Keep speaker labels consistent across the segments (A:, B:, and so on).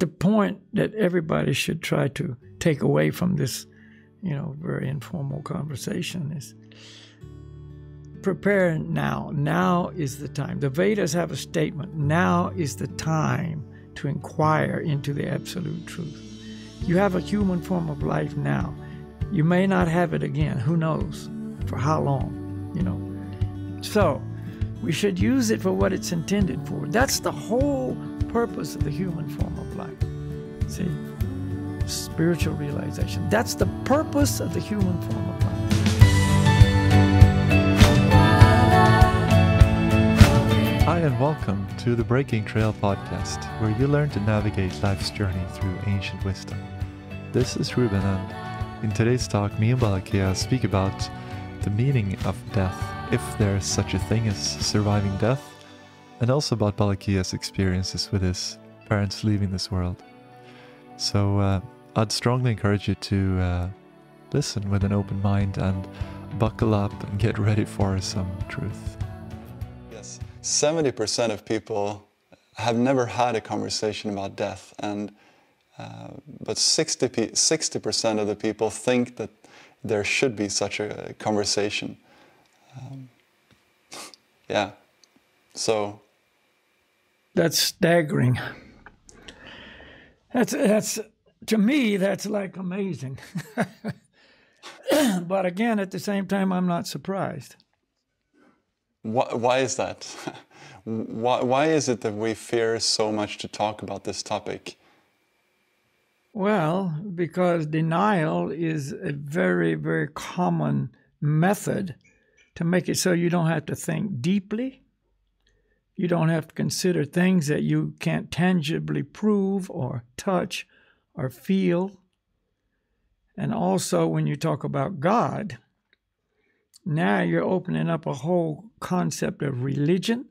A: the point that everybody should try to take away from this, you know, very informal conversation is prepare now. Now is the time. The Vedas have a statement now is the time to inquire into the absolute truth. You have a human form of life now. You may not have it again. Who knows? For how long? You know. So, we should use it for what it's intended for. That's the whole purpose of the human form of life. See? Spiritual realization. That's the purpose of the human form of life.
B: Hi, and welcome to the Breaking Trail podcast, where you learn to navigate life's journey through ancient wisdom. This is Ruben, and in today's talk, me and Balakhilya speak about the meaning of death, if there is such a thing as surviving death, and also about Balakhilya's experiences with his parents leaving this world. So uh, I'd strongly encourage you to uh, listen with an open mind and buckle up and get ready for some truth.
C: Yes, 70% of people have never had a conversation about death, and uh, but 60 percent of the people think that there should be such a conversation. Um, yeah, so
A: that's staggering. That's that's to me that's like amazing. but again, at the same time, I'm not surprised.
C: Why, why is that? why, why is it that we fear so much to talk about this topic?
A: Well, because denial is a very, very common method to make it so you don't have to think deeply you don't have to consider things that you can't tangibly prove or touch or feel. And also, when you talk about God, now you're opening up a whole concept of religion.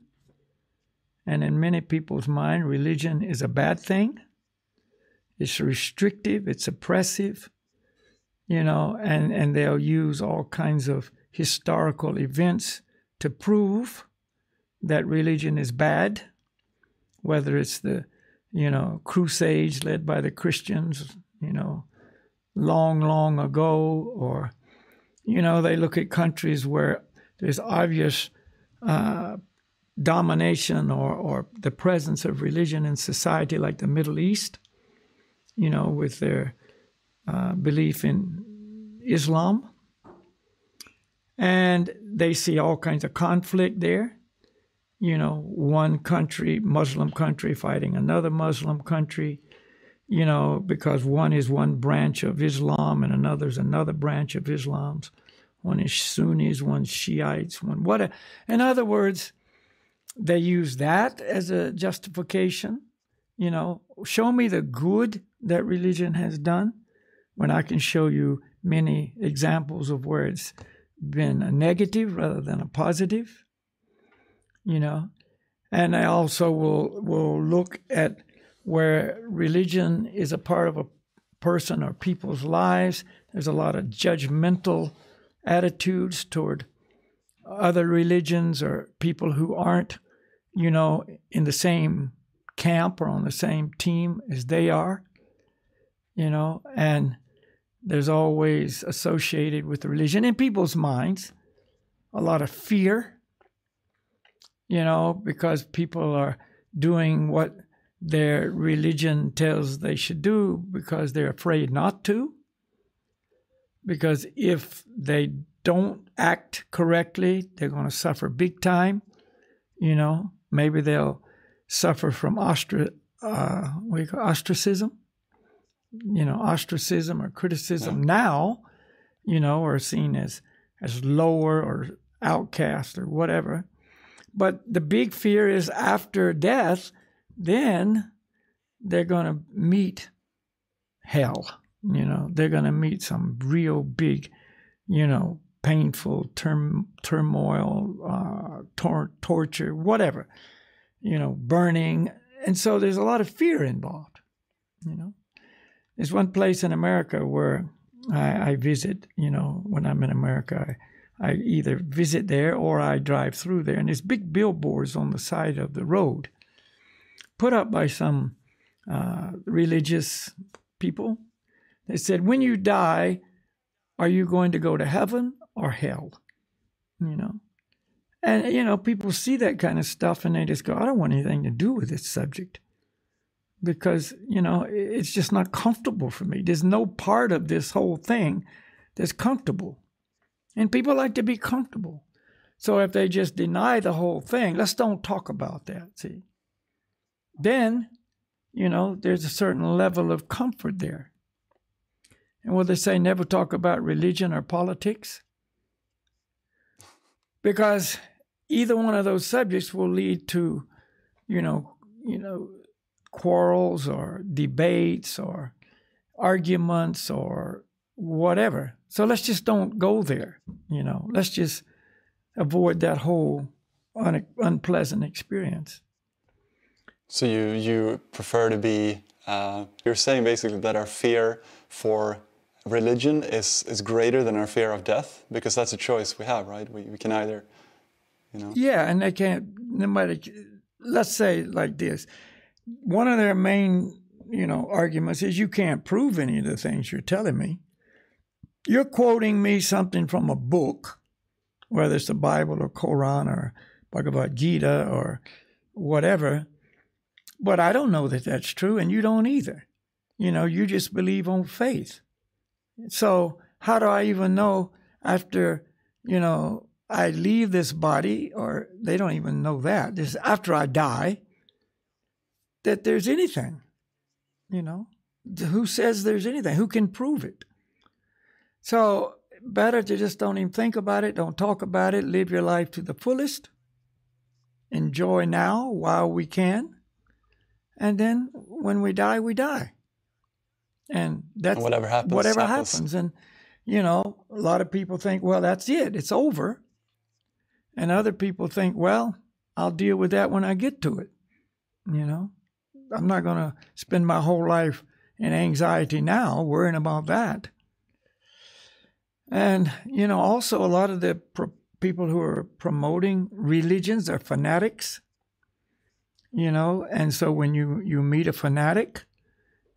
A: And in many people's mind, religion is a bad thing. It's restrictive, it's oppressive, you know, and, and they'll use all kinds of historical events to prove that religion is bad, whether it's the, you know, crusades led by the Christians, you know, long, long ago, or, you know, they look at countries where there's obvious uh, domination or, or the presence of religion in society, like the Middle East, you know, with their uh, belief in Islam. And they see all kinds of conflict there you know, one country, Muslim country, fighting another Muslim country, you know, because one is one branch of Islam and another is another branch of Islam. One is Sunnis, one Shiites, one what. A, in other words, they use that as a justification. You know, show me the good that religion has done when I can show you many examples of where it's been a negative rather than a positive you know. And I also will will look at where religion is a part of a person or people's lives. There's a lot of judgmental attitudes toward other religions or people who aren't, you know, in the same camp or on the same team as they are, you know, and there's always associated with religion in people's minds a lot of fear you know, because people are doing what their religion tells they should do because they're afraid not to. Because if they don't act correctly, they're going to suffer big time. You know, maybe they'll suffer from ostra- uh, ostracism, you know, ostracism or criticism yeah. now, you know, are seen as, as lower or outcast or whatever. But the big fear is after death, then they're going to meet hell. You know, they're going to meet some real big, you know, painful term, turmoil, uh, tor- torture, whatever, you know, burning. And so there's a lot of fear involved, you know. There's one place in America where I, I visit, you know, when I'm in America. I, I either visit there or I drive through there. And there's big billboards on the side of the road put up by some uh, religious people. They said, when you die, are you going to go to heaven or hell? You know? And, you know, people see that kind of stuff and they just go, I don't want anything to do with this subject because, you know, it's just not comfortable for me. There's no part of this whole thing that's comfortable. And people like to be comfortable. So if they just deny the whole thing, let's don't talk about that, see? Then, you know, there's a certain level of comfort there. And what they say, never talk about religion or politics. Because either one of those subjects will lead to, you know, you know, quarrels or debates or arguments or whatever. So let's just don't go there, you know. Let's just avoid that whole un- unpleasant experience.
C: So you you prefer to be uh, you're saying basically that our fear for religion is is greater than our fear of death because that's a choice we have, right? We we can either, you know.
A: Yeah, and they can't. Nobody. Let's say like this. One of their main, you know, arguments is you can't prove any of the things you're telling me. You're quoting me something from a book, whether it's the Bible or Quran or Bhagavad Gita or whatever. But I don't know that that's true, and you don't either. You know, you just believe on faith. So how do I even know after, you know, I leave this body, or they don't even know that, this after I die, that there's anything, you know? Who says there's anything? Who can prove it? So better to just don't even think about it, don't talk about it, live your life to the fullest, enjoy now while we can, and then when we die, we die and that's
C: and whatever happens.
A: Whatever
C: happens.
A: happens, and you know, a lot of people think, well, that's it, it's over, and other people think, well, I'll deal with that when I get to it. You know, I'm not going to spend my whole life in anxiety now, worrying about that. And you know, also a lot of the pro- people who are promoting religions are fanatics. You know, and so when you you meet a fanatic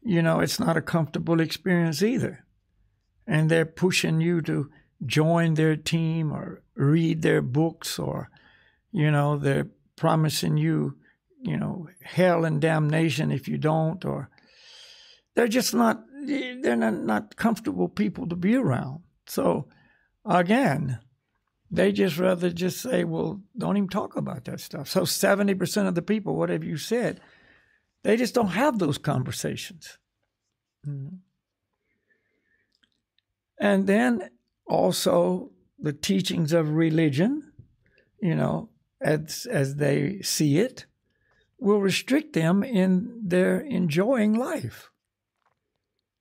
A: you know, it's not a comfortable experience either. And they're pushing you to join their team or read their books or, you know, they're promising you, you know, hell and damnation if you don't, or they're just not, they're not, not comfortable people to be around. So again, they just rather just say, well, don't even talk about that stuff. So 70% of the people, whatever you said, they just don't have those conversations. Mm-hmm. And then also the teachings of religion, you know, as as they see it, will restrict them in their enjoying life.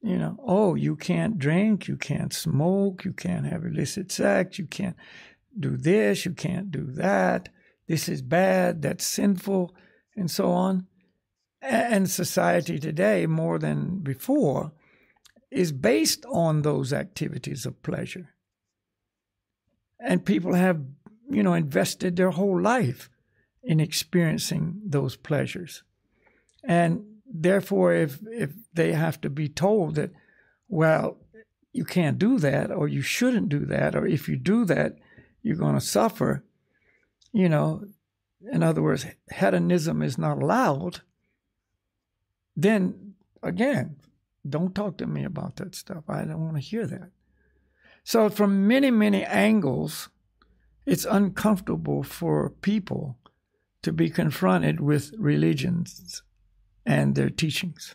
A: You know, oh, you can't drink, you can't smoke, you can't have illicit sex, you can't do this, you can't do that. This is bad, that's sinful, and so on and society today more than before is based on those activities of pleasure. And people have, you know, invested their whole life in experiencing those pleasures. And therefore, if, if they have to be told that, well, you can't do that, or you shouldn't do that, or if you do that, you're going to suffer, you know, in other words, hedonism is not allowed then again, don't talk to me about that stuff. I don't want to hear that. So, from many, many angles, it's uncomfortable for people to be confronted with religions and their teachings.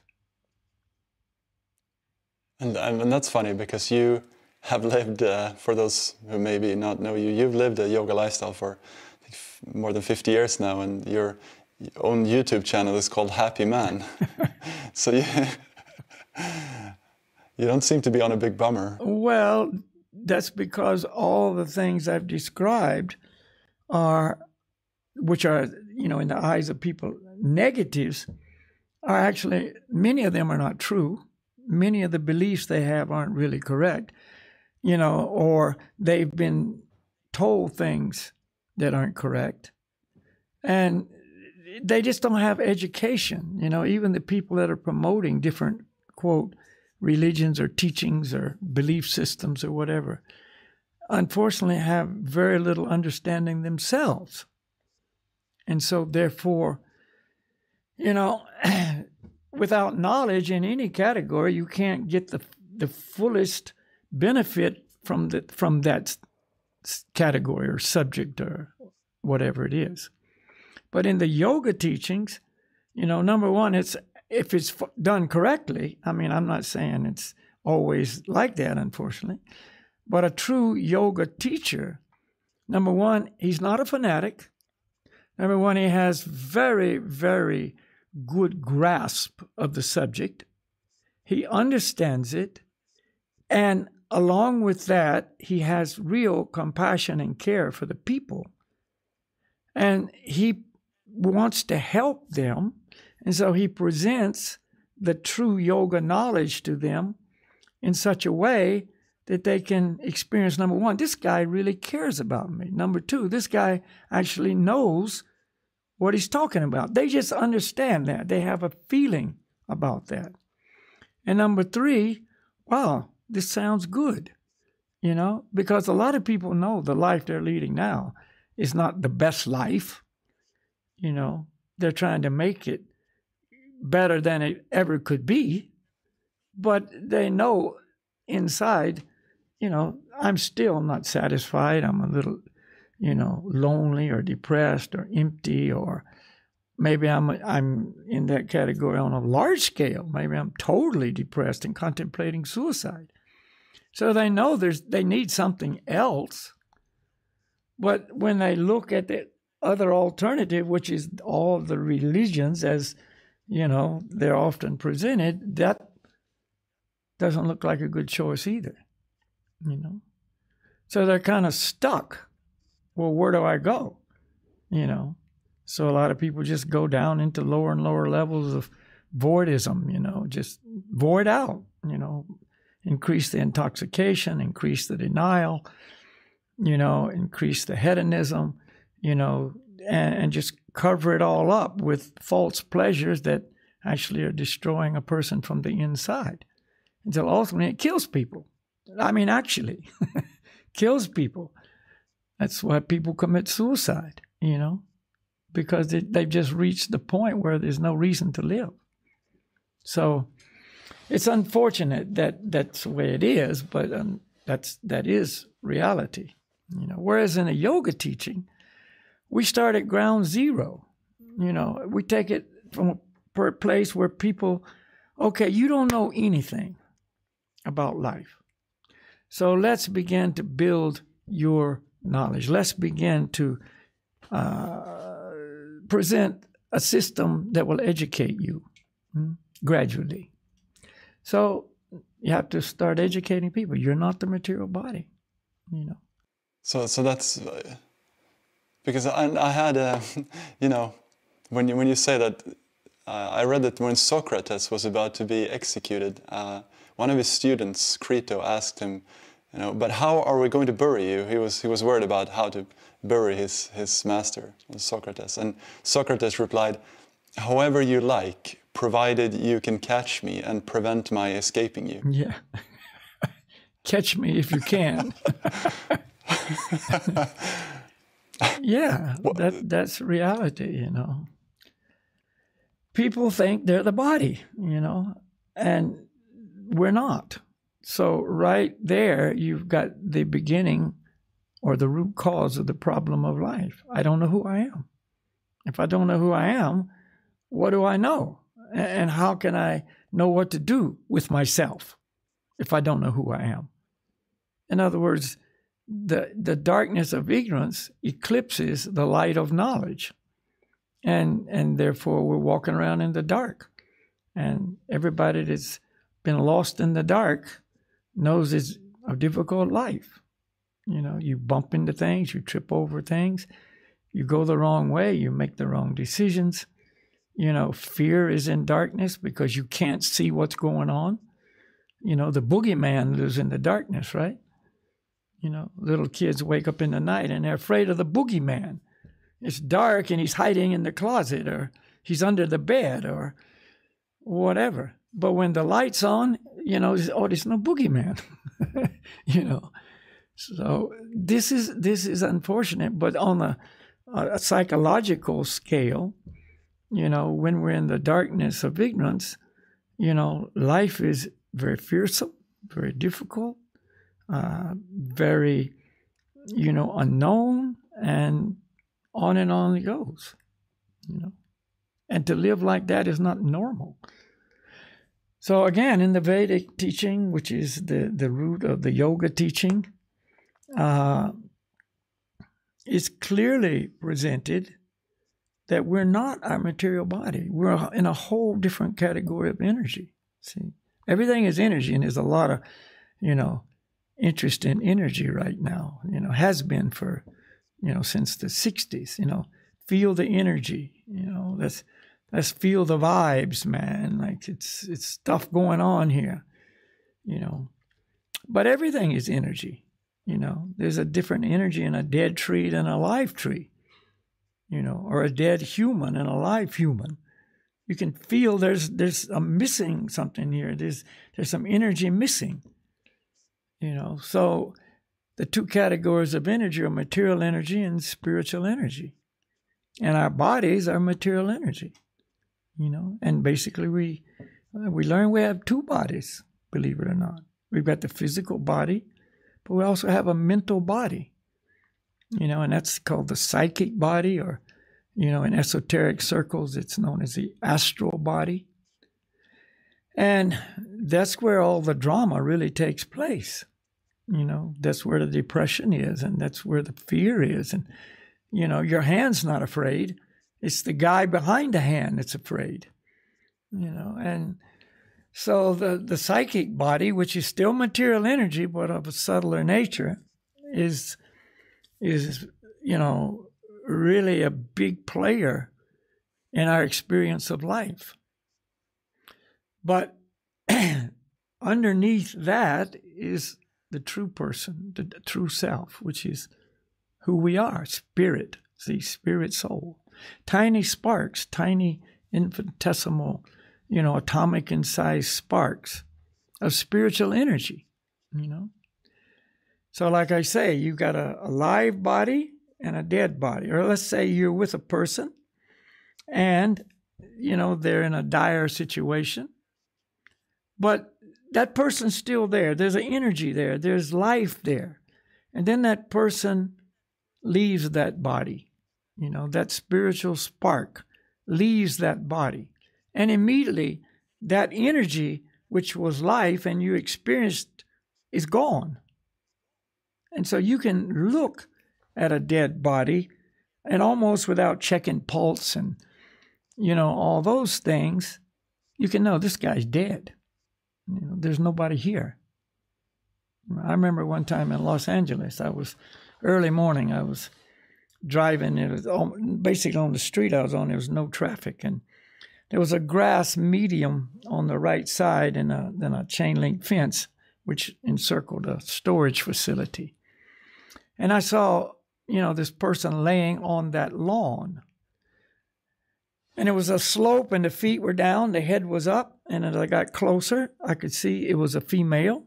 C: And, and that's funny because you have lived, uh, for those who maybe not know you, you've lived a yoga lifestyle for more than 50 years now, and you're own YouTube channel is called Happy Man. so you, you don't seem to be on a big bummer.
A: Well, that's because all the things I've described are, which are, you know, in the eyes of people, negatives, are actually, many of them are not true. Many of the beliefs they have aren't really correct, you know, or they've been told things that aren't correct. And they just don't have education. You know, even the people that are promoting different quote religions or teachings or belief systems or whatever, unfortunately have very little understanding themselves. And so, therefore, you know, without knowledge in any category, you can't get the the fullest benefit from the from that category or subject or whatever it is. But in the yoga teachings, you know, number one, it's if it's done correctly. I mean, I'm not saying it's always like that, unfortunately, but a true yoga teacher, number one, he's not a fanatic. Number one, he has very, very good grasp of the subject. He understands it. And along with that, he has real compassion and care for the people. And he wants to help them. And so he presents the true yoga knowledge to them in such a way that they can experience number one, this guy really cares about me. Number two, this guy actually knows what he's talking about. They just understand that. They have a feeling about that. And number three, wow, this sounds good, you know, because a lot of people know the life they're leading now is not the best life. You know, they're trying to make it better than it ever could be, but they know inside, you know, I'm still not satisfied. I'm a little, you know, lonely or depressed or empty or maybe I'm I'm in that category on a large scale. Maybe I'm totally depressed and contemplating suicide. So they know there's they need something else. But when they look at the other alternative, which is all the religions as you know they're often presented, that doesn't look like a good choice either. You know, so they're kind of stuck. Well, where do I go? You know, so a lot of people just go down into lower and lower levels of voidism. You know, just void out. You know, increase the intoxication, increase the denial, you know, increase the hedonism, you know, and, and just cover it all up with false pleasures that actually are destroying a person from the inside until ultimately it kills people. I mean, actually, kills people. That's why people commit suicide, you know, because they, they've just reached the point where there's no reason to live. So, it's unfortunate that that's the way it is, but um, that's that is reality. You know, whereas in a yoga teaching, we start at ground zero. You know, we take it from a place where people, okay, you don't know anything about life, so let's begin to build your knowledge. Let's begin to uh, present a system that will educate you hmm, gradually. So you have to start educating people. You're not the material body, you know.
C: So, so that's uh, because I, I had a, you know, when you when you say that, uh, I read that when Socrates was about to be executed, uh, one of his students, Crito, asked him, you know, but how are we going to bury you? He was he was worried about how to bury his his master, Socrates, and Socrates replied, "However you like, provided you can catch me and prevent my escaping you.
A: Yeah. catch me if you can. yeah, that that's reality, you know. People think they're the body, you know, and we're not. So right there you've got the beginning or the root cause of the problem of life. I don't know who I am. If I don't know who I am, what do I know? And how can I know what to do with myself if I don't know who I am? In other words, the, the darkness of ignorance eclipses the light of knowledge. And, and therefore, we're walking around in the dark. And everybody that's been lost in the dark knows it's a difficult life. You know, you bump into things, you trip over things, you go the wrong way, you make the wrong decisions you know, fear is in darkness because you can't see what's going on. You know, the boogeyman lives in the darkness, right? You know, little kids wake up in the night and they're afraid of the boogeyman it's dark and he's hiding in the closet or he's under the bed or whatever. But when the light's on, you know, oh, there's no boogeyman, you know. So this is this is unfortunate, but on a, a psychological scale, you know, when we're in the darkness of ignorance, you know, life is very fearsome, very difficult, uh, very, you know, unknown, and on and on it goes, you know. And to live like that is not normal. So again, in the Vedic teaching, which is the, the root of the yoga teaching, uh, it's clearly presented that we're not our material body. We're in a whole different category of energy. See, everything is energy, and there's a lot of, you know, interest in energy right now. You know, has been for, you know, since the '60s. You know, feel the energy. You know, let's let's feel the vibes, man. Like it's it's stuff going on here. You know, but everything is energy. You know, there's a different energy in a dead tree than a live tree you know, or a dead human and a live human. You can feel there's there's a missing something here. There's there's some energy missing. You know, so the two categories of energy are material energy and spiritual energy. And our bodies are material energy. You know, and basically we uh, we learn we have two bodies, believe it or not. We've got the physical body, but we also have a mental body you know, and that's called the psychic body, or, you know, in esoteric circles, it's known as the astral body. And that's where all the drama really takes place. You know, that's where the depression is, and that's where the fear is. And, you know, your hand's not afraid, it's the guy behind the hand that's afraid. You know, and so the, the psychic body, which is still material energy, but of a subtler nature, is is, you know, really a big player in our experience of life. But underneath that is the true person, the, the true self, which is who we are spirit, the spirit soul. Tiny sparks, tiny infinitesimal, you know, atomic in size sparks of spiritual energy, you know. So, like I say, you've got a, a live body and a dead body. Or let's say you're with a person and, you know, they're in a dire situation, but that person's still there. There's an energy there, there's life there. And then that person leaves that body, you know, that spiritual spark leaves that body. And immediately that energy, which was life and you experienced, is gone. And so you can look at a dead body and almost without checking pulse and, you know, all those things, you can know this guy's dead. You know, there's nobody here. I remember one time in Los Angeles, I was early morning, I was driving, it was basically on the street I was on, there was no traffic. And there was a grass medium on the right side and a, then a chain link fence, which encircled a storage facility. And I saw, you know, this person laying on that lawn. And it was a slope, and the feet were down, the head was up. And as I got closer, I could see it was a female.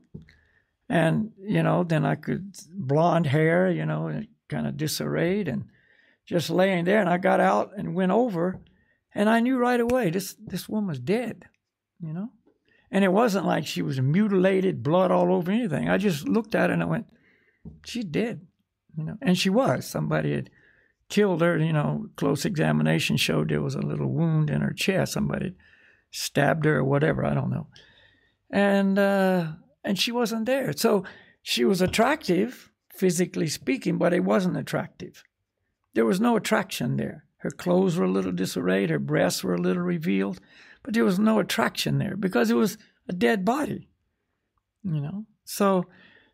A: And, you know, then I could, blonde hair, you know, kind of disarrayed and just laying there. And I got out and went over, and I knew right away this, this woman's dead, you know. And it wasn't like she was mutilated, blood all over anything. I just looked at her and I went, she's dead you know, and she was. Somebody had killed her. You know, close examination showed there was a little wound in her chest. Somebody stabbed her or whatever. I don't know. And uh, and she wasn't there. So she was attractive, physically speaking, but it wasn't attractive. There was no attraction there. Her clothes were a little disarrayed. Her breasts were a little revealed, but there was no attraction there because it was a dead body. You know, so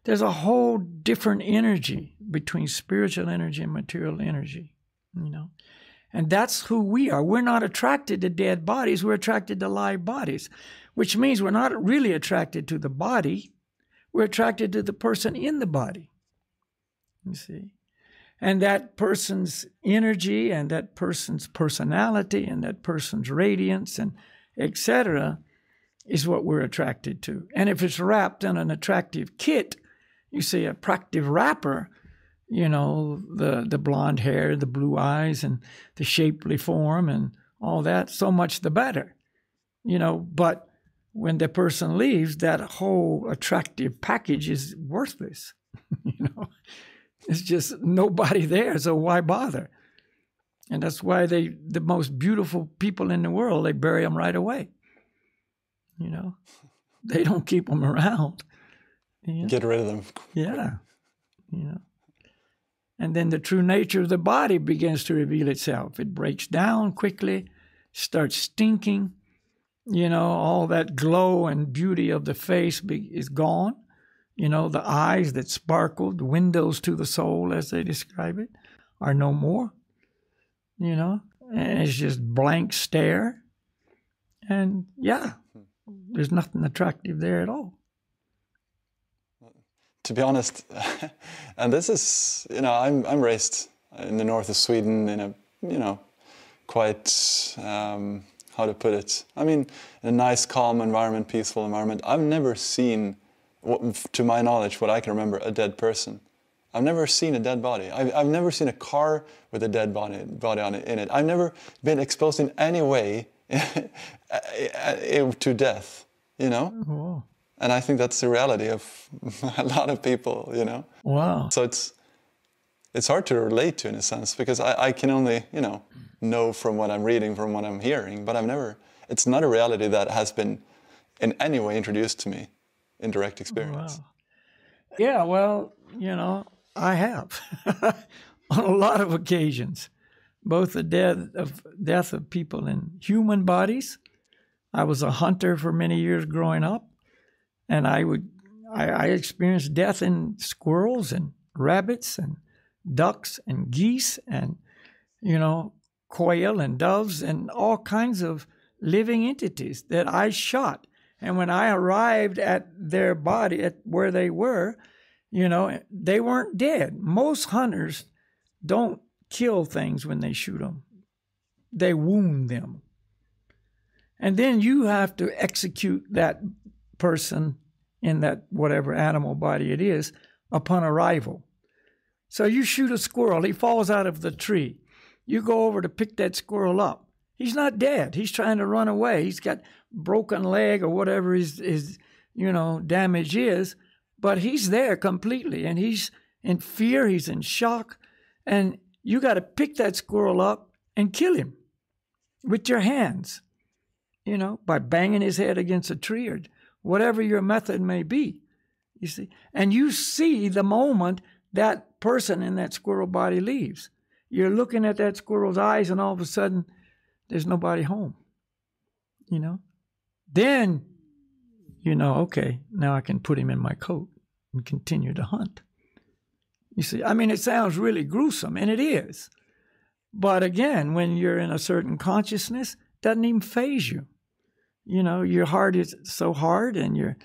A: there's a whole different energy between spiritual energy and material energy, you know. And that's who we are. We're not attracted to dead bodies, we're attracted to live bodies, which means we're not really attracted to the body, we're attracted to the person in the body. You see? And that person's energy and that person's personality and that person's radiance and etc. is what we're attracted to. And if it's wrapped in an attractive kit, you see a attractive wrapper, you know, the, the blonde hair, the blue eyes, and the shapely form and all that, so much the better. You know, but when the person leaves, that whole attractive package is worthless. you know, it's just nobody there, so why bother? And that's why they, the most beautiful people in the world, they bury them right away. You know, they don't keep them around.
C: You know? Get rid of them.
A: Yeah, you know. And then the true nature of the body begins to reveal itself. It breaks down quickly, starts stinking, you know, all that glow and beauty of the face be, is gone. You know, the eyes that sparkled, windows to the soul, as they describe it, are no more. You know, and it's just blank stare. And yeah, there's nothing attractive there at all.
C: To be honest, and this is, you know, I'm, I'm raised in the north of Sweden in a, you know, quite um, how to put it. I mean, a nice, calm environment, peaceful environment. I've never seen, to my knowledge, what I can remember, a dead person. I've never seen a dead body. I've, I've never seen a car with a dead body, body on it, in it. I've never been exposed in any way to death, you know?
A: Oh.
C: And I think that's the reality of a lot of people, you know?
A: Wow.
C: So it's, it's hard to relate to in a sense because I, I can only, you know, know from what I'm reading, from what I'm hearing, but I've never, it's not a reality that has been in any way introduced to me in direct oh, experience.
A: Wow. Yeah, well, you know, I have on a lot of occasions, both the death of death of people in human bodies. I was a hunter for many years growing up, and I would I, I experienced death in squirrels and rabbits and ducks and geese and you know quail and doves and all kinds of living entities that I shot. And when I arrived at their body, at where they were, you know, they weren't dead. Most hunters don't kill things when they shoot them, they wound them. And then you have to execute that person in that whatever animal body it is upon arrival. So you shoot a squirrel, he falls out of the tree. You go over to pick that squirrel up. He's not dead. He's trying to run away. He's got broken leg or whatever his, his you know damage is, but he's there completely and he's in fear, he's in shock, and you got to pick that squirrel up and kill him with your hands. You know, by banging his head against a tree or whatever your method may be. You see, and you see the moment that person in that squirrel body leaves. You're looking at that squirrel's eyes, and all of a sudden, there's nobody home. You know? Then you know, okay, now I can put him in my coat and continue to hunt. You see, I mean, it sounds really gruesome, and it is. But again, when you're in a certain consciousness, it doesn't even faze you. You know, your heart is so hard, and your,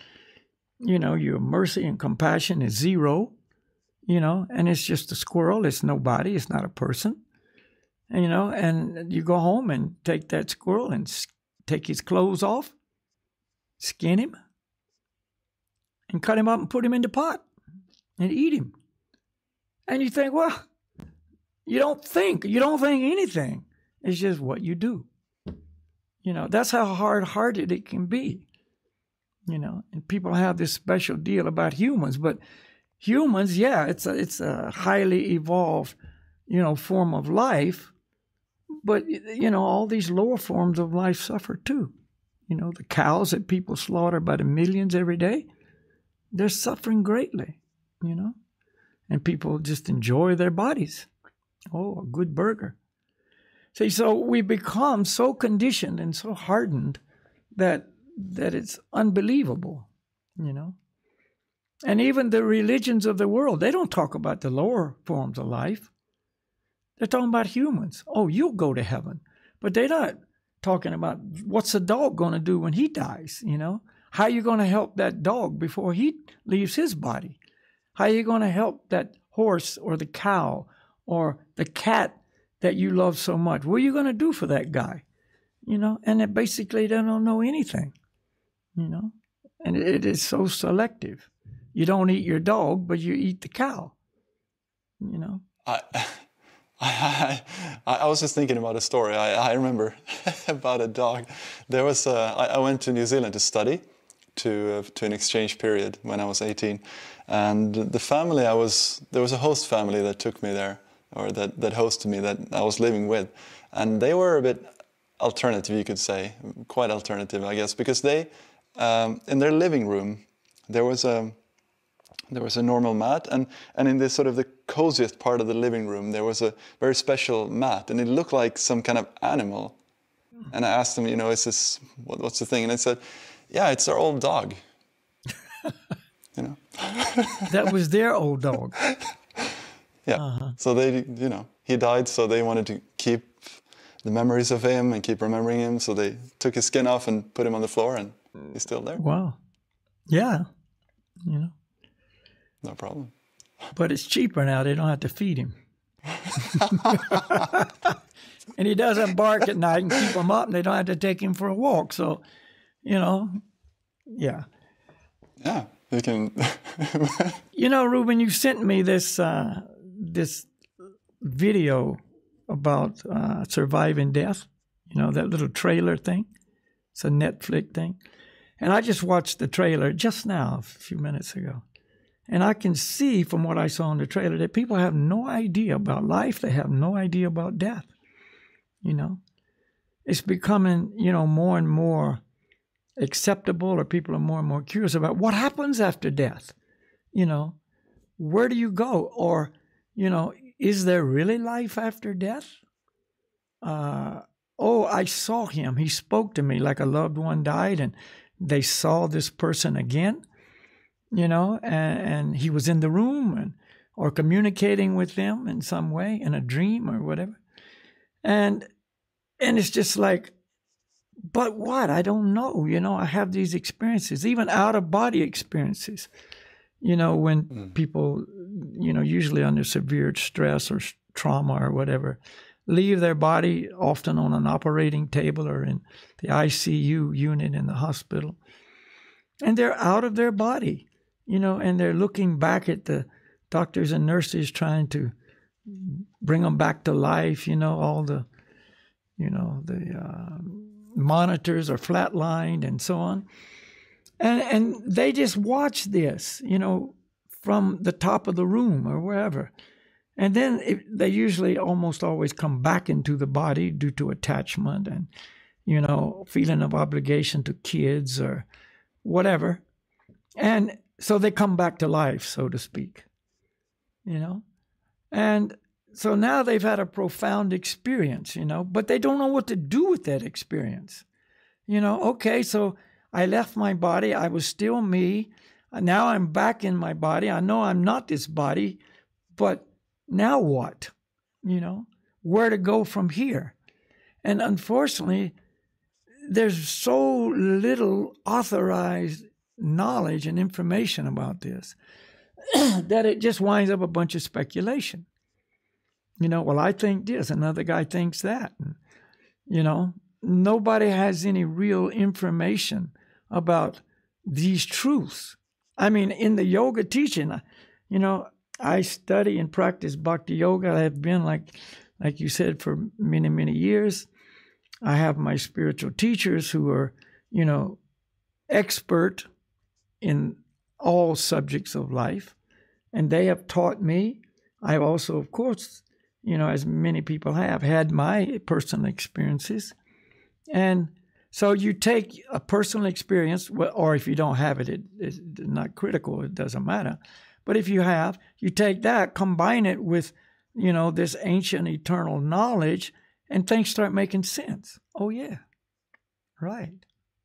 A: you know, your mercy and compassion is zero you know, and it's just a squirrel. It's nobody. It's not a person. You know, and you go home and take that squirrel and take his clothes off, skin him, and cut him up and put him in the pot and eat him. And you think, well, you don't think, you don't think anything. It's just what you do. You know, that's how hard hearted it can be. You know, and people have this special deal about humans, but humans, yeah, it's a, it's a highly evolved, you know, form of life. But, you know, all these lower forms of life suffer too. You know, the cows that people slaughter by the millions every day, they're suffering greatly, you know, and people just enjoy their bodies. Oh, a good burger. See, so we become so conditioned and so hardened that that it's unbelievable, you know. And even the religions of the world, they don't talk about the lower forms of life. They're talking about humans. Oh, you'll go to heaven. But they're not talking about what's a dog going to do when he dies, you know? How are you going to help that dog before he leaves his body? How are you going to help that horse or the cow or the cat that you love so much. What are you going to do for that guy? You know, and it basically they don't know anything. You know, and it is so selective. You don't eat your dog, but you eat the cow. You know.
C: I, I, I was just thinking about a story. I, I remember about a dog. There was a, I, I went to New Zealand to study, to uh, to an exchange period when I was 18, and the family I was there was a host family that took me there, or that that hosted me that I was living with, and they were a bit alternative, you could say, quite alternative, I guess, because they um, in their living room there was a there was a normal mat, and, and in this sort of the coziest part of the living room, there was a very special mat, and it looked like some kind of animal. And I asked them, you know, is this what, what's the thing? And they said, yeah, it's our old dog. you know,
A: that was their old dog.
C: yeah. Uh-huh. So they, you know, he died, so they wanted to keep the memories of him and keep remembering him. So they took his skin off and put him on the floor, and he's still there.
A: Wow. Yeah. You know.
C: No problem.
A: But it's cheaper now. They don't have to feed him. and he doesn't bark at night and keep him up, and they don't have to take him for a walk. So, you know, yeah.
C: Yeah, you can.
A: you know, Ruben, you sent me this uh, this video about uh, surviving death. You know that little trailer thing. It's a Netflix thing, and I just watched the trailer just now, a few minutes ago. And I can see from what I saw in the trailer that people have no idea about life. They have no idea about death. You know, it's becoming, you know, more and more acceptable, or people are more and more curious about what happens after death. You know, where do you go? Or, you know, is there really life after death? Uh, oh, I saw him. He spoke to me like a loved one died, and they saw this person again you know, and, and he was in the room and or communicating with them in some way in a dream or whatever. And and it's just like, but what? I don't know. You know, I have these experiences, even out of body experiences. You know, when mm. people, you know, usually under severe stress or trauma or whatever, leave their body often on an operating table or in the ICU unit in the hospital. And they're out of their body you know, and they're looking back at the doctors and nurses trying to bring them back to life. You know, all the, you know, the uh, monitors are flatlined and so on, and and they just watch this, you know, from the top of the room or wherever. And then it, they usually almost always come back into the body due to attachment and, you know, feeling of obligation to kids or whatever. And so they come back to life, so to speak. You know? And so now they've had a profound experience, you know, but they don't know what to do with that experience. You know, okay, so I left my body, I was still me. Now I'm back in my body. I know I'm not this body, but now what? You know, where to go from here? And unfortunately, there's so little authorized knowledge and information about this that it just winds up a bunch of speculation. You know, well, I think this, another guy thinks that. And, you know, nobody has any real information about these truths. I mean, in the yoga teaching, you know, I study and practice bhakti yoga. I have been like, like you said, for many, many years. I have my spiritual teachers who are, you know, expert in all subjects of life, and they have taught me. I've also, of course, you know, as many people have, had my personal experiences. And so you take a personal experience, or if you don't have it, it it's not critical, it doesn't matter. But if you have, you take that, combine it with, you know, this ancient eternal knowledge, and things start making sense. Oh, yeah, right.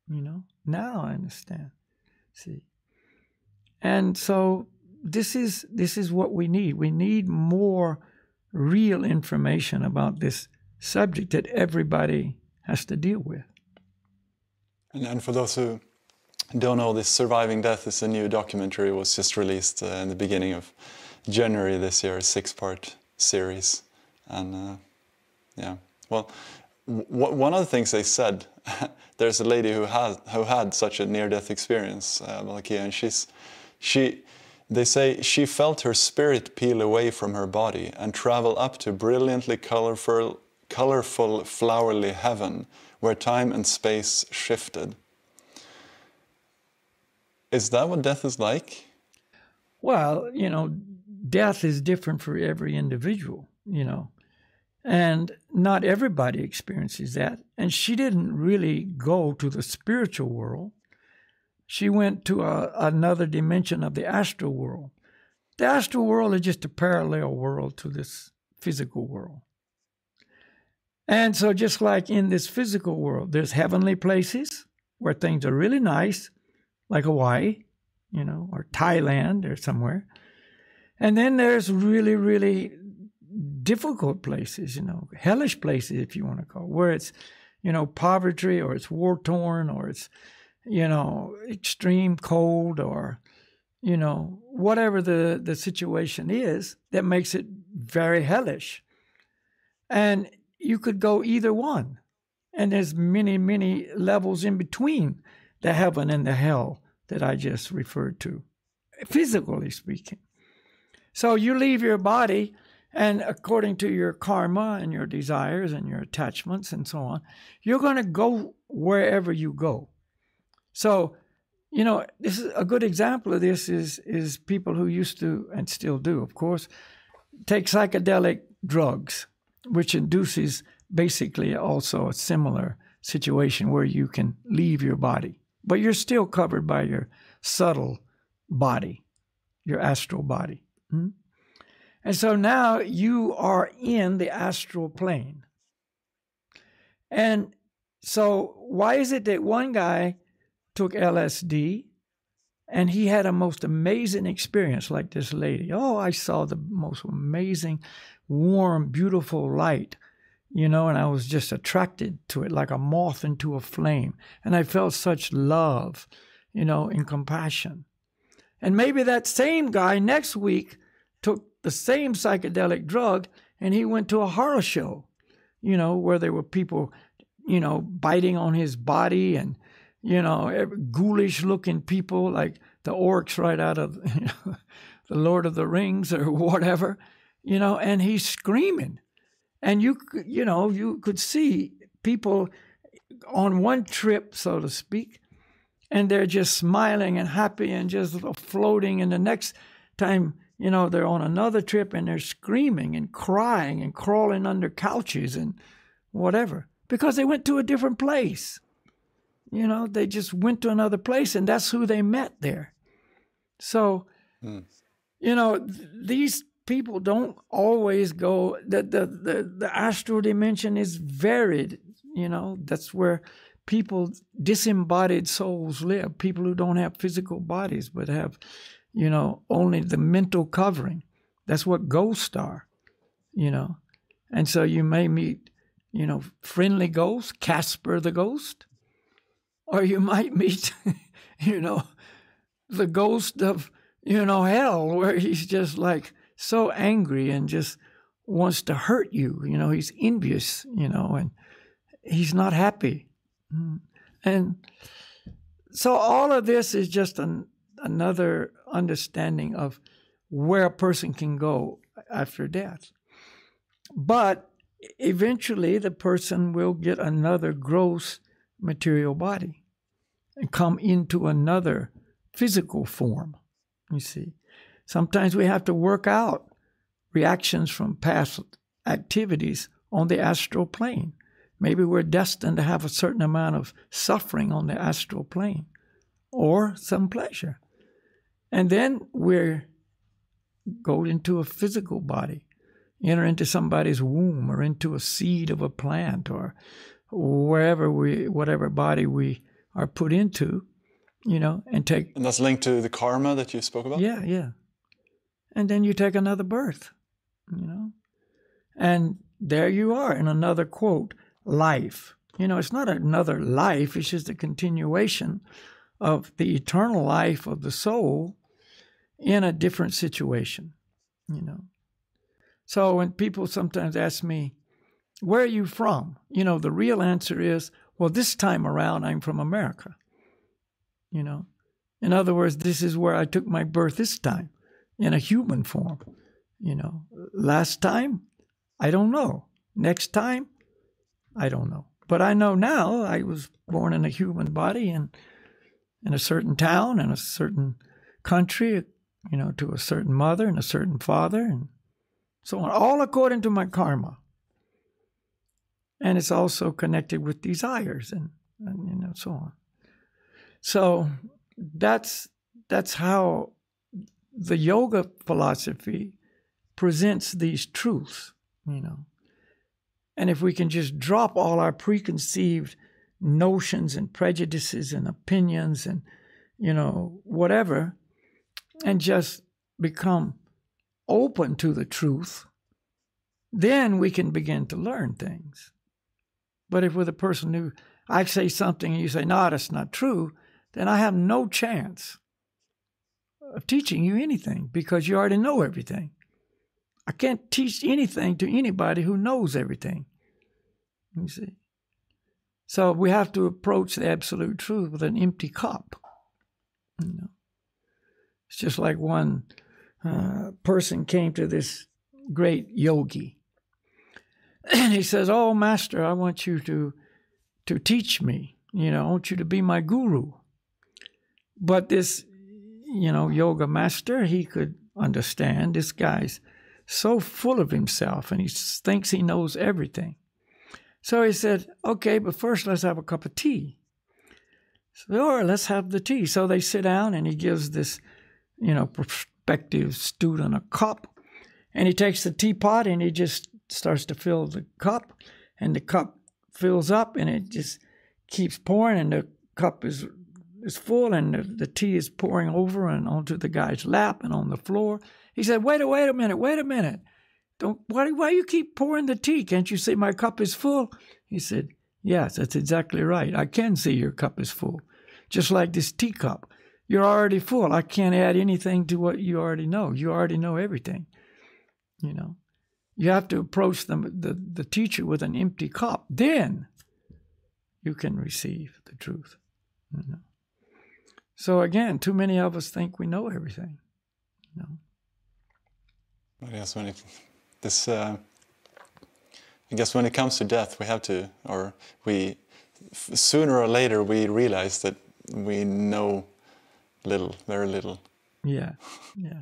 A: You know, now I understand. See, and so this is this is what we need. We need more real information about this subject that everybody has to deal with.
C: And, and for those who don't know, this Surviving Death is a new documentary. It was just released uh, in the beginning of January this year, a six-part series, and uh, yeah, well, one of the things they said, there's a lady who had who had such a near-death experience, uh, Balakhilya, and she's she. They say she felt her spirit peel away from her body and travel up to brilliantly colorful, colorful, flowery heaven where time and space shifted. Is that what death is like?
A: Well, you know, death is different for every individual, you know. And not everybody experiences that. And she didn't really go to the spiritual world. She went to a, another dimension of the astral world. The astral world is just a parallel world to this physical world. And so, just like in this physical world, there's heavenly places where things are really nice, like Hawaii, you know, or Thailand or somewhere. And then there's really, really difficult places, you know, hellish places, if you want to call it, where it's, you know, poverty or it's war torn or it's, you know, extreme cold or, you know, whatever the, the situation is that makes it very hellish. And you could go either one. And there's many, many levels in between the heaven and the hell that I just referred to, physically speaking. So you leave your body, and according to your karma and your desires and your attachments and so on, you're going to go wherever you go. So, you know, this is a good example of this is is people who used to and still do, of course, take psychedelic drugs which induces basically also a similar situation where you can leave your body, but you're still covered by your subtle body, your astral body. Hmm? And so now you are in the astral plane. And so, why is it that one guy took LSD and he had a most amazing experience like this lady? Oh, I saw the most amazing warm, beautiful light, you know, and I was just attracted to it like a moth into a flame. And I felt such love, you know, and compassion. And maybe that same guy next week took the same psychedelic drug and he went to a horror show, you know, where there were people, you know, biting on his body and, you know, ghoulish looking people like the orcs right out of you know, the Lord of the Rings or whatever you know, and he's screaming. And you, you know, you could see people on one trip, so to speak, and they're just smiling and happy and just floating. And the next time, you know, they're on another trip and they're screaming and crying and crawling under couches and whatever because they went to a different place. You know, they just went to another place and that's who they met there. So, mm. you know, th- these people don't always go the, the the the astral dimension is varied you know that's where people disembodied souls live people who don't have physical bodies but have you know only the mental covering that's what ghosts are you know and so you may meet you know friendly ghosts casper the ghost or you might meet you know the ghost of you know hell where he's just like so angry and just wants to hurt you. You know, he's envious, you know, and he's not happy. Mm. And so all of this is just an, another understanding of where a person can go after death. But eventually, the person will get another gross material body and come into another physical form, you see. Sometimes we have to work out reactions from past activities on the astral plane. Maybe we're destined to have a certain amount of suffering on the astral plane or some pleasure. And then we're go into a physical body, enter into somebody's womb or into a seed of a plant or wherever we whatever body we are put into, you know, and take
C: And that's linked to the karma that you spoke about?
A: Yeah, yeah and then you take another birth, you know? And there you are in another quote, life. You know, it's not another life, it's just a continuation of the eternal life of the soul in a different situation, you know. So when people sometimes ask me, where are you from? You know, the real answer is, well, this time around, I'm from America. You know, in other words, this is where I took my birth this time in a human form. You know, last time, I don't know. Next time, I don't know. But I know now I was born in a human body and in a certain town in a certain country, you know, to a certain mother and a certain father and so on, all according to my karma. And it's also connected with desires and, and you know, so on. So that's that's how the yoga philosophy presents these truths, you know. And if we can just drop all our preconceived notions and prejudices and opinions and, you know, whatever, and just become open to the truth, then we can begin to learn things. But if with a person who I say something and you say, no, that's not true, then I have no chance of teaching you anything because you already know everything. I can't teach anything to anybody who knows everything. You see? So we have to approach the absolute truth with an empty cup. You know? It's just like one uh, person came to this great yogi, and he says, "Oh, master, I want you to to teach me. You know, I want you to be my guru." But this, you know, yoga master, he could understand this guy's so full of himself, and he thinks he knows everything. So he said, okay, but first let's have a cup of tea. So, right, let's have the tea. So they sit down and he gives this, you know, prospective student a cup. And he takes the teapot and he just starts to fill the cup. And the cup fills up and it just keeps pouring and the cup is is full and the, the tea is pouring over and onto the guy's lap and on the floor. He said, wait a wait a minute, wait a minute. Don't why why you keep pouring the tea? Can't you see my cup is full? He said, Yes, that's exactly right. I can see your cup is full. Just like this teacup. You're already full. I can't add anything to what you already know. You already know everything. You know. You have to approach the, the, the teacher with an empty cup. Then you can receive the truth. You know. So again, too many of us think we know everything. You know.
C: Yes, when it this uh, I guess when it comes to death, we have to, or we sooner or later we realize that we know little, very little.
A: Yeah, yeah.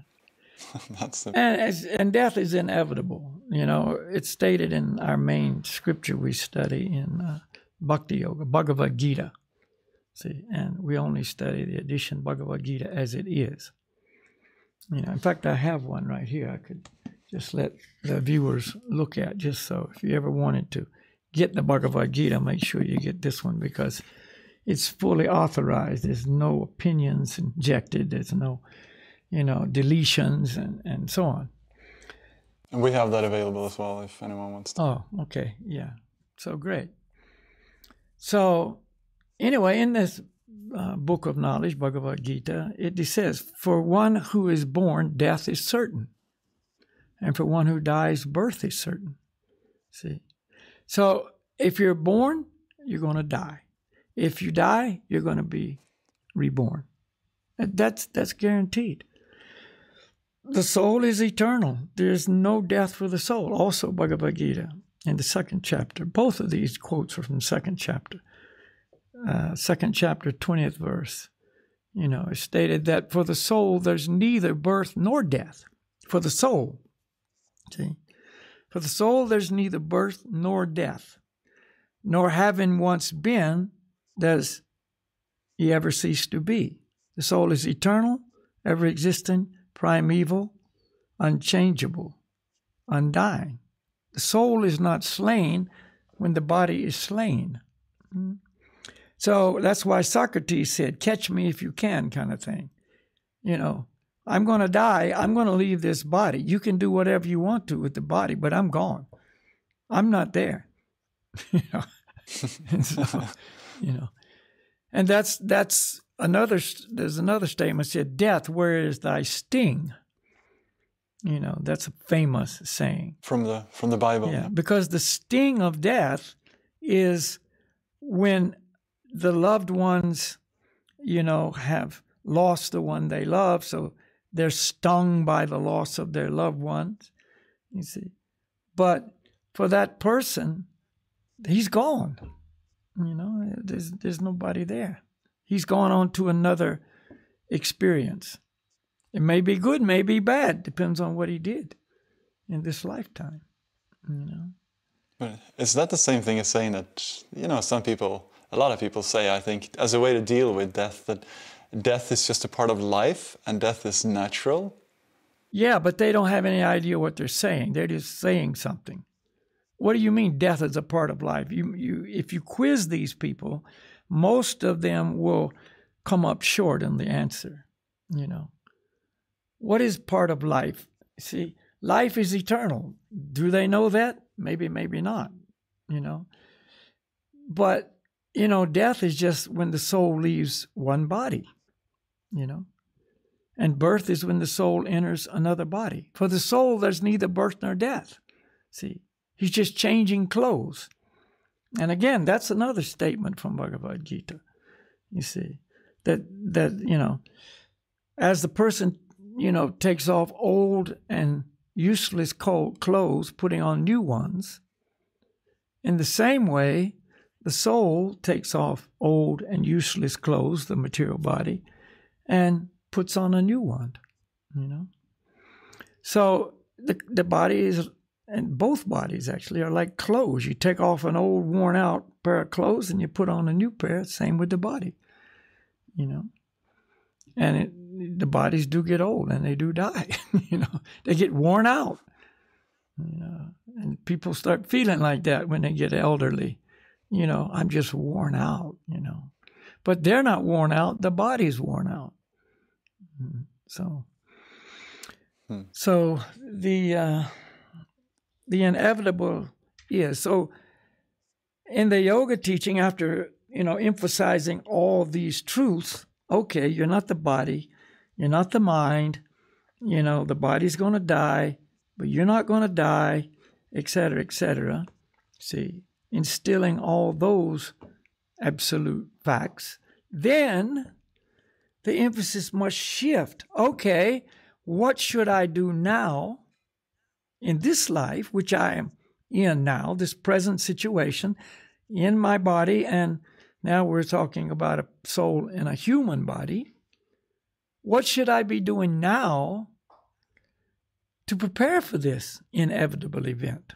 C: That's the...
A: and and death is inevitable. You know, it's stated in our main scripture we study in uh, Bhakti Yoga, Bhagavad Gita. See, and we only study the edition Bhagavad Gita as it is. You know, in fact, I have one right here. I could just let the viewers look at, just so if you ever wanted to get the Bhagavad Gita, make sure you get this one because it's fully authorized. There's no opinions injected. There's no, you know, deletions and, and so on.
C: And we have that available as well if anyone wants to.
A: Oh, okay. Yeah. So great. So, anyway, in this uh, book of knowledge, Bhagavad Gita, it says, For one who is born, death is certain and for one who dies, birth is certain. See? So if you're born, you're going to die. If you die, you're going to be reborn. That's, that's guaranteed. The soul is eternal. There's no death for the soul. Also, Bhagavad Gita in the second chapter. Both of these quotes are from the second chapter. Uh, second chapter, 20th verse. You know, it stated that for the soul there's neither birth nor death. For the soul, See? For the soul there's neither birth nor death, nor having once been does he ever cease to be. The soul is eternal, ever existing, primeval, unchangeable, undying. The soul is not slain when the body is slain. Hmm? So that's why Socrates said, Catch me if you can, kind of thing. You know, I'm going to die. I'm going to leave this body. You can do whatever you want to with the body, but I'm gone. I'm not there. you know, so, you know, and that's that's another. There's another statement said, "Death, where is thy sting?" You know, that's a famous saying.
C: From the from the Bible.
A: Yeah, because the sting of death is when the loved ones, you know, have lost the one they love, so they're stung by the loss of their loved ones. You see. But for that person, he's gone. You know, there's there's nobody there. He's gone on to another experience. It may be good, may be bad, depends on what he did in this lifetime. You know.
C: But is that the same thing as saying that you know some people, a lot of people say, I think, as a way to deal with death, that death is just a part of life and death is natural?
A: Yeah, but they don't have any idea what they're saying. They're just saying something. What do you mean death is a part of life? You, you, if you quiz these people, most of them will come up short in the answer. You know, what is part of life? See, life is eternal. Do they know that? Maybe, maybe not. You know, but you know, death is just when the soul leaves one body. You know, and birth is when the soul enters another body. For the soul, there's neither birth nor death. See, he's just changing clothes. And again, that's another statement from Bhagavad Gita. You see, that that you know, as the person you know takes off old and useless clothes, putting on new ones. In the same way, the soul takes off old and useless clothes, the material body, and puts on a new one. You know, so the the body is and both bodies actually are like clothes. You take off an old, worn out pair of clothes and you put on a new pair. Same with the body, you know. And it, the bodies do get old and they do die. you know, they get worn out. You know, and people start feeling like that when they get elderly. You know, I'm just worn out. You know, but they're not worn out. The body's worn out. Mm-hmm. So, hmm. so the. Uh, the inevitable is. So in the yoga teaching, after you know emphasizing all these truths, okay, you're not the body, you're not the mind, you know, the body's gonna die, but you're not gonna die, etc., etc. See, instilling all those absolute facts, then the emphasis must shift. Okay, what should I do now in this life, which I am in now, this present situation, in my body, and now we're talking about a soul in a human body. What should I be doing now to prepare for this inevitable event?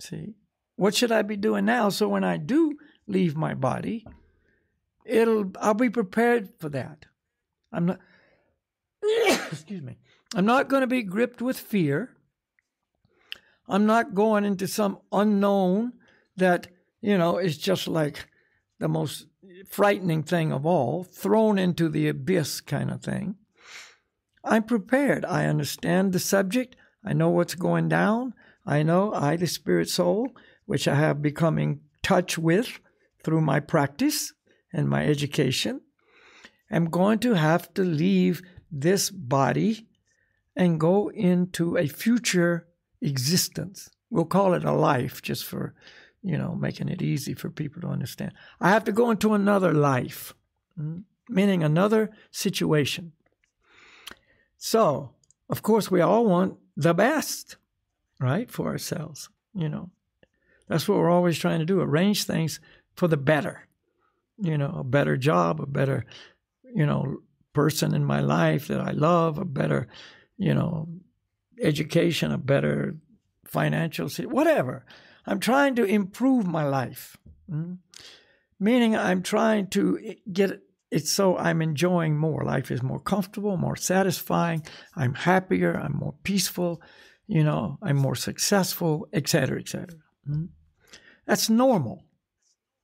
A: See, what should I be doing now so when I do leave my body, it'll I'll be prepared for that. I'm not excuse me. I'm not going to be gripped with fear. I'm not going into some unknown that, you know, is just like the most frightening thing of all, thrown into the abyss kind of thing. I'm prepared. I understand the subject. I know what's going down. I know I, the spirit soul, which I have become in touch with through my practice and my education, am going to have to leave this body and go into a future existence. We'll call it a life just for, you know, making it easy for people to understand. I have to go into another life, hmm, meaning another situation. So, of course, we all want the best, right, for ourselves. You know, that's what we're always trying to do arrange things for the better. You know, a better job, a better, you know, person in my life that I love, a better, you know, education, a better financial situation, whatever. I'm trying to improve my life, mm? meaning I'm trying to get it so I'm enjoying more. Life is more comfortable, more satisfying. I'm happier. I'm more peaceful. You know, I'm more successful, etc., etc. Mm? That's normal.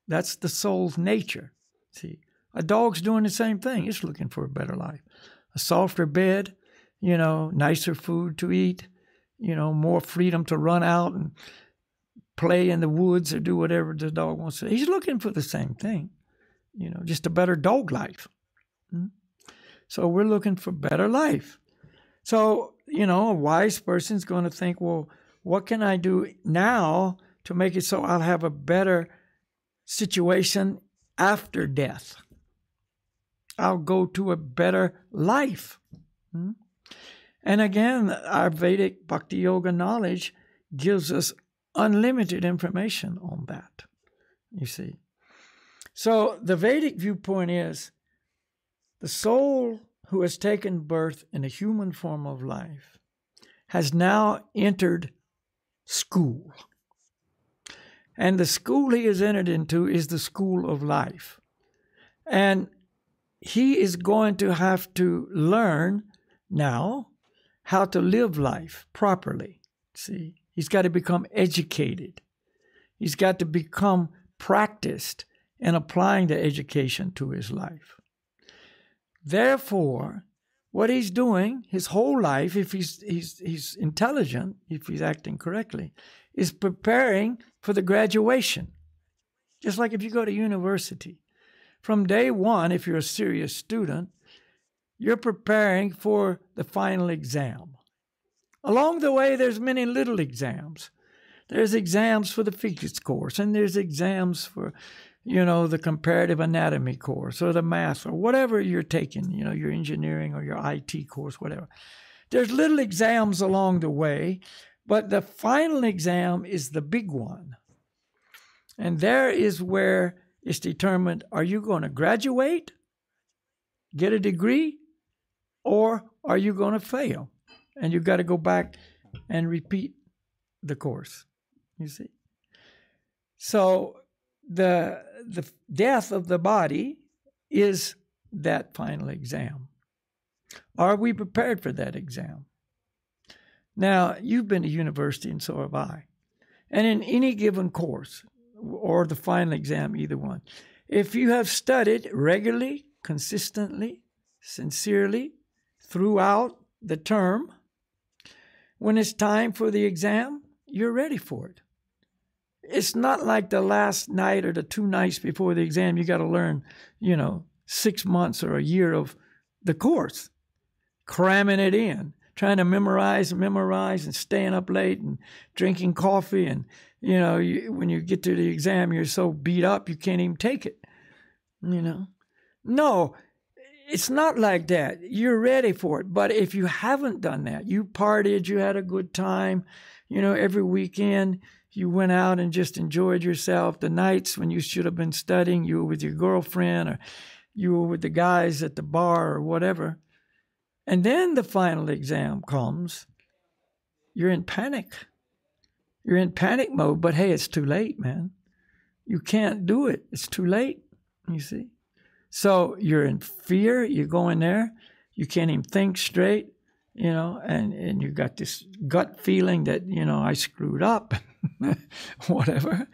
A: That's the soul's nature. See, a dog's doing the same thing. It's looking for a better life, a softer bed, you know, nicer food to eat, you know, more freedom to run out and play in the woods or do whatever the dog wants to. He's looking for the same thing, you know, just a better dog life. Hmm? So we're looking for better life. So you know, a wise person's going to think, well, what can I do now to make it so I'll have a better situation after death? I'll go to a better life. Hmm? And again, our Vedic Bhakti Yoga knowledge gives us unlimited information on that, you see. So the Vedic viewpoint is the soul who has taken birth in a human form of life has now entered school. And the school he has entered into is the school of life. And he is going to have to learn now how to live life properly. See, he's got to become educated. He's got to become practiced in applying the education to his life. Therefore, what he's doing his whole life, if he's, he's, he's intelligent, if he's acting correctly, is preparing for the graduation. Just like if you go to university. From day one, if you're a serious student, you're preparing for the final exam. Along the way, there's many little exams. There's exams for the physics course, and there's exams for, you know, the comparative anatomy course or the math or whatever you're taking, you know, your engineering or your IT course, whatever. There's little exams along the way, but the final exam is the big one. And there is where it's determined are you going to graduate, get a degree, or are you going to fail? And you've got to go back and repeat the course. You see? So the the death of the body is that final exam. Are we prepared for that exam? Now, you've been to university and so have I. And in any given course or the final exam, either one, if you have studied regularly, consistently, sincerely, throughout the term. When it's time for the exam, you're ready for it. It's not like the last night or the two nights before the exam, you got to learn, you know, six months or a year of the course, cramming it in, trying to memorize and memorize and staying up late and drinking coffee. And, you know, you, when you get to the exam, you're so beat up, you can't even take it, you know. No, it's not like that. You're ready for it. But if you haven't done that, you partied, you had a good time, you know, every weekend you went out and just enjoyed yourself. The nights when you should have been studying, you were with your girlfriend or you were with the guys at the bar or whatever. And then the final exam comes. You're in panic. You're in panic mode, but hey, it's too late, man. You can't do it. It's too late, you see. So you're in fear. You go in there, you can't even think straight, you know, and, and you got this gut feeling that, you know, I screwed up, whatever.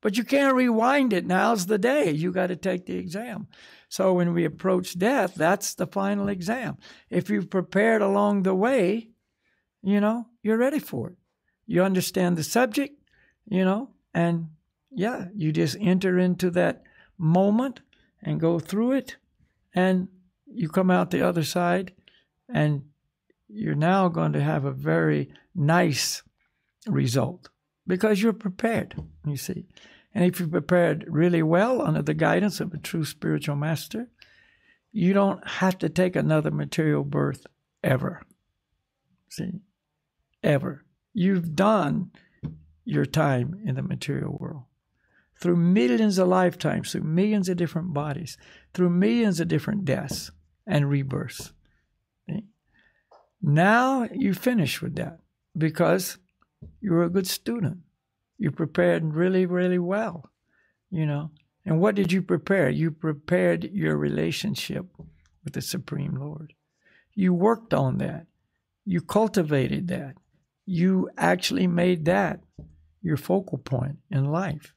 A: But you can't rewind it. Now's the day. You got to take the exam. So when we approach death, that's the final exam. If you've prepared along the way, you know, you're ready for it. You understand the subject, you know, and yeah, you just enter into that moment and go through it, and you come out the other side, and you're now going to have a very nice result because you're prepared, you see. And if you're prepared really well under the guidance of a true spiritual master, you don't have to take another material birth ever. See? Ever. You've done your time in the material world through millions of lifetimes, through millions of different bodies, through millions of different deaths and rebirths. Now you finish with that because you're a good student. You prepared really, really well, you know. And what did you prepare? You prepared your relationship with the Supreme Lord. You worked on that. You cultivated that. You actually made that your focal point in life.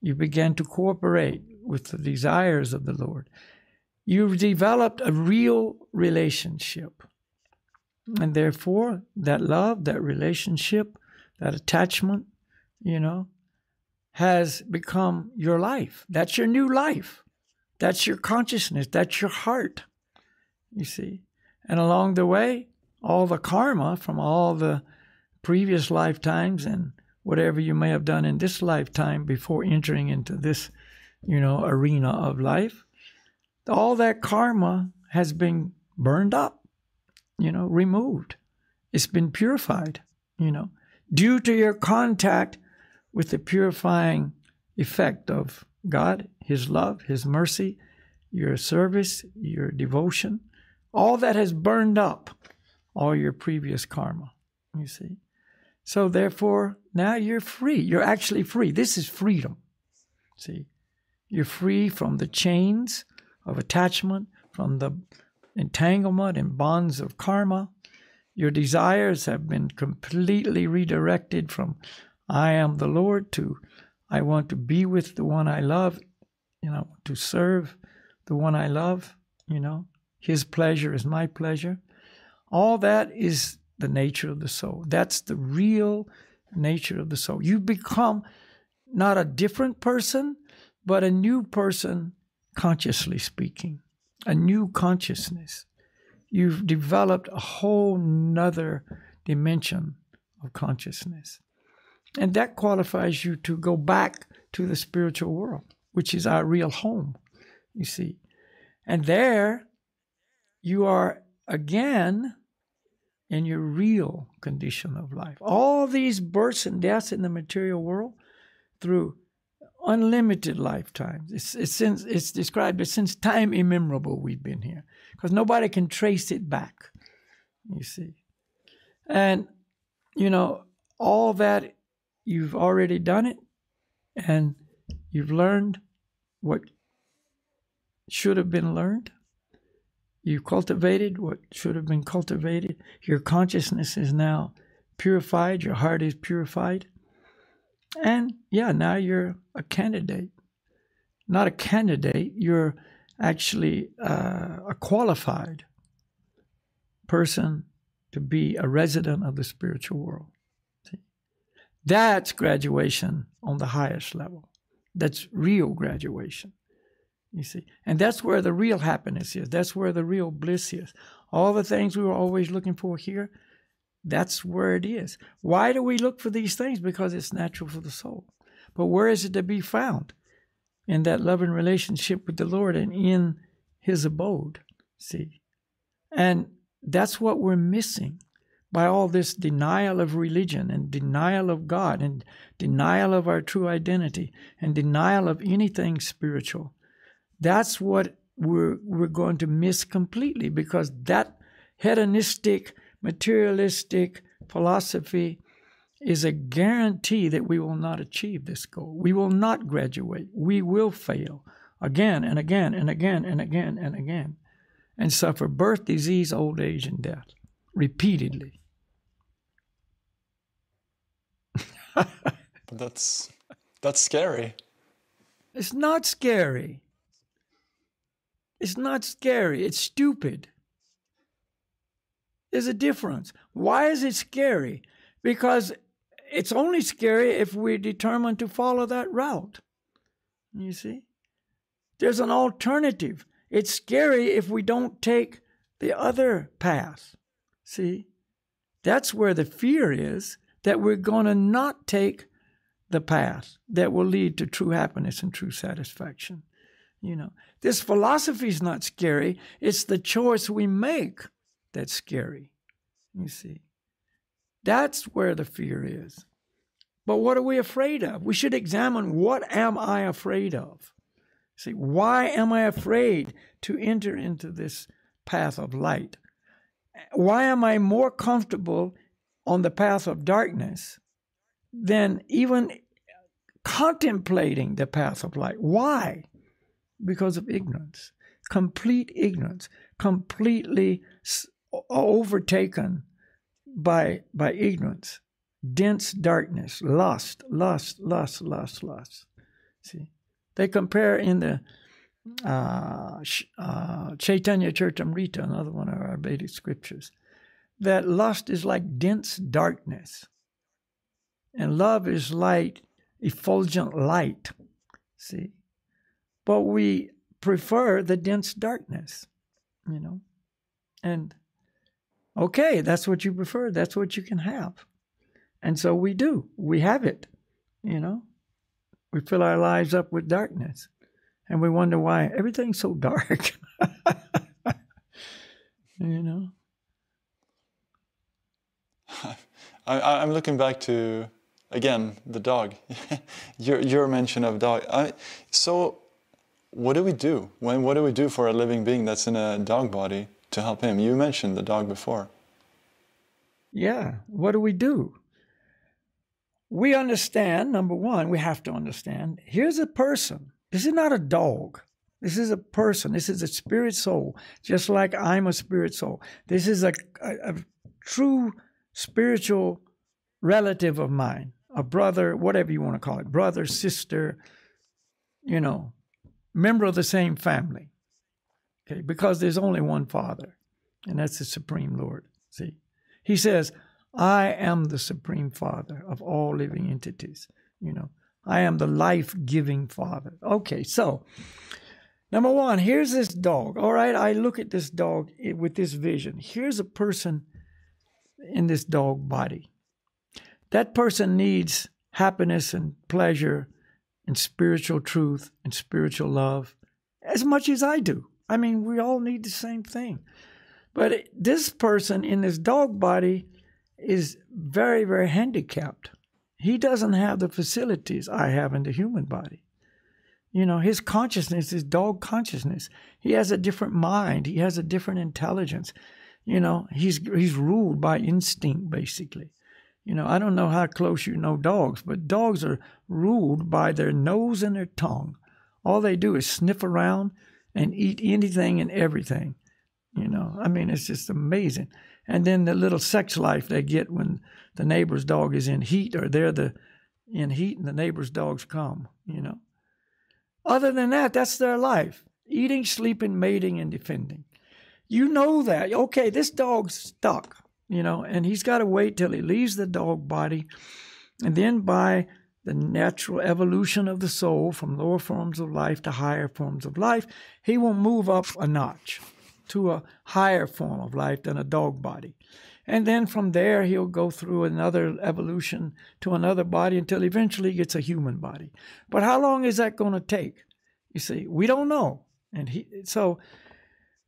A: You began to cooperate with the desires of the Lord. You've developed a real relationship. And therefore, that love, that relationship, that attachment, you know, has become your life. That's your new life. That's your consciousness. That's your heart. You see? And along the way, all the karma from all the previous lifetimes and whatever you may have done in this lifetime before entering into this, you know, arena of life, all that karma has been burned up, you know, removed. It's been purified, you know, due to your contact with the purifying effect of God, His love, His mercy, your service, your devotion. All that has burned up all your previous karma, you see. So therefore, now you're free. You're actually free. This is freedom. See, you're free from the chains of attachment, from the entanglement and bonds of karma. Your desires have been completely redirected from I am the Lord to I want to be with the one I love, you know, to serve the one I love, you know. His pleasure is my pleasure. All that is the nature of the soul. That's the real nature of the soul. You become not a different person, but a new person, consciously speaking, a new consciousness. You've developed a whole nother dimension of consciousness. And that qualifies you to go back to the spiritual world, which is our real home, you see. And there you are again in your real condition of life. All these births and deaths in the material world through unlimited lifetimes. It's, it's, since, it's described as since time immemorable we've been here because nobody can trace it back, you see. And, you know, all that you've already done it and you've learned what should have been learned. You cultivated what should have been cultivated. Your consciousness is now purified. Your heart is purified. And yeah, now you're a candidate. Not a candidate, you're actually uh, a qualified person to be a resident of the spiritual world. That's graduation on the highest level. That's real graduation. You see, and that's where the real happiness is. That's where the real bliss is. All the things we were always looking for here, that's where it is. Why do we look for these things? Because it's natural for the soul. But where is it to be found? In that loving relationship with the Lord and in His abode. See? And that's what we're missing by all this denial of religion and denial of God and denial of our true identity and denial of anything spiritual. That's what we're, we're going to miss completely because that hedonistic, materialistic philosophy is a guarantee that we will not achieve this goal. We will not graduate. We will fail again and again and again and again and again and suffer birth, disease, old age, and death repeatedly.
C: that's that's scary.
A: It's not scary. It's not scary. It's stupid. There's a difference. Why is it scary? Because it's only scary if we're determined to follow that route. You see? There's an alternative. It's scary if we don't take the other path. See? That's where the fear is that we're going to not take the path that will lead to true happiness and true satisfaction. You know, this philosophy is not scary, it's the choice we make that's scary. You see, that's where the fear is. But what are we afraid of? We should examine what am I afraid of? See, why am I afraid to enter into this path of light? Why am I more comfortable on the path of darkness than even contemplating the path of light? Why? Because of ignorance, complete ignorance, completely overtaken by, by ignorance, dense darkness, lust, lust, lust, lust, lust. See, they compare in the uh, uh, Chaitanya Charitamrita, another one of our Vedic scriptures, that lust is like dense darkness, and love is light, effulgent light. See, but we prefer the dense darkness, you know. And Okay, that's what you prefer. That's what you can have. And so we do. We have it, you know. We fill our lives up with darkness. And we wonder why everything's so dark. you know.
C: I, am looking back to again the dog. your your mention of dog. I, so, what do we do when? What do we do for a living being that's in a dog body to help him? You mentioned the dog before.
A: Yeah. What do we do? We understand. Number one, we have to understand. Here's a person. This is not a dog. This is a person. This is a spirit soul, just like I'm a spirit soul. This is a, a, a true spiritual relative of mine, a brother, whatever you want to call it, brother, sister, you know, member of the same family. Okay, because there's only one Father, and that's the Supreme Lord. See, He says, I am the Supreme Father of all living entities. You know, I am the life giving Father. Okay, so number one, here's this dog. All right, I look at this dog with this vision. Here's a person in this dog body. That person needs happiness and pleasure and spiritual truth and spiritual love as much as I do. I mean, we all need the same thing. But this person in this dog body is very, very handicapped. He doesn't have the facilities I have in the human body. You know, his consciousness is dog consciousness. He has a different mind. He has a different intelligence. You know, he's he's ruled by instinct basically. You know, I don't know how close you know dogs, but dogs are ruled by their nose and their tongue. All they do is sniff around and eat anything and everything. You know, I mean, it's just amazing. And then the little sex life they get when the neighbor's dog is in heat or they're the in heat and the neighbor's dogs come, you know. Other than that, that's their life eating, sleeping, mating, and defending. You know that. Okay, this dog's stuck, you know, and he's got to wait till he leaves the dog body. And then by the natural evolution of the soul from lower forms of life to higher forms of life, he will move up a notch to a higher form of life than a dog body. And then from there, he'll go through another evolution to another body until eventually he gets a human body. But how long is that going to take? You see, we don't know. And he, so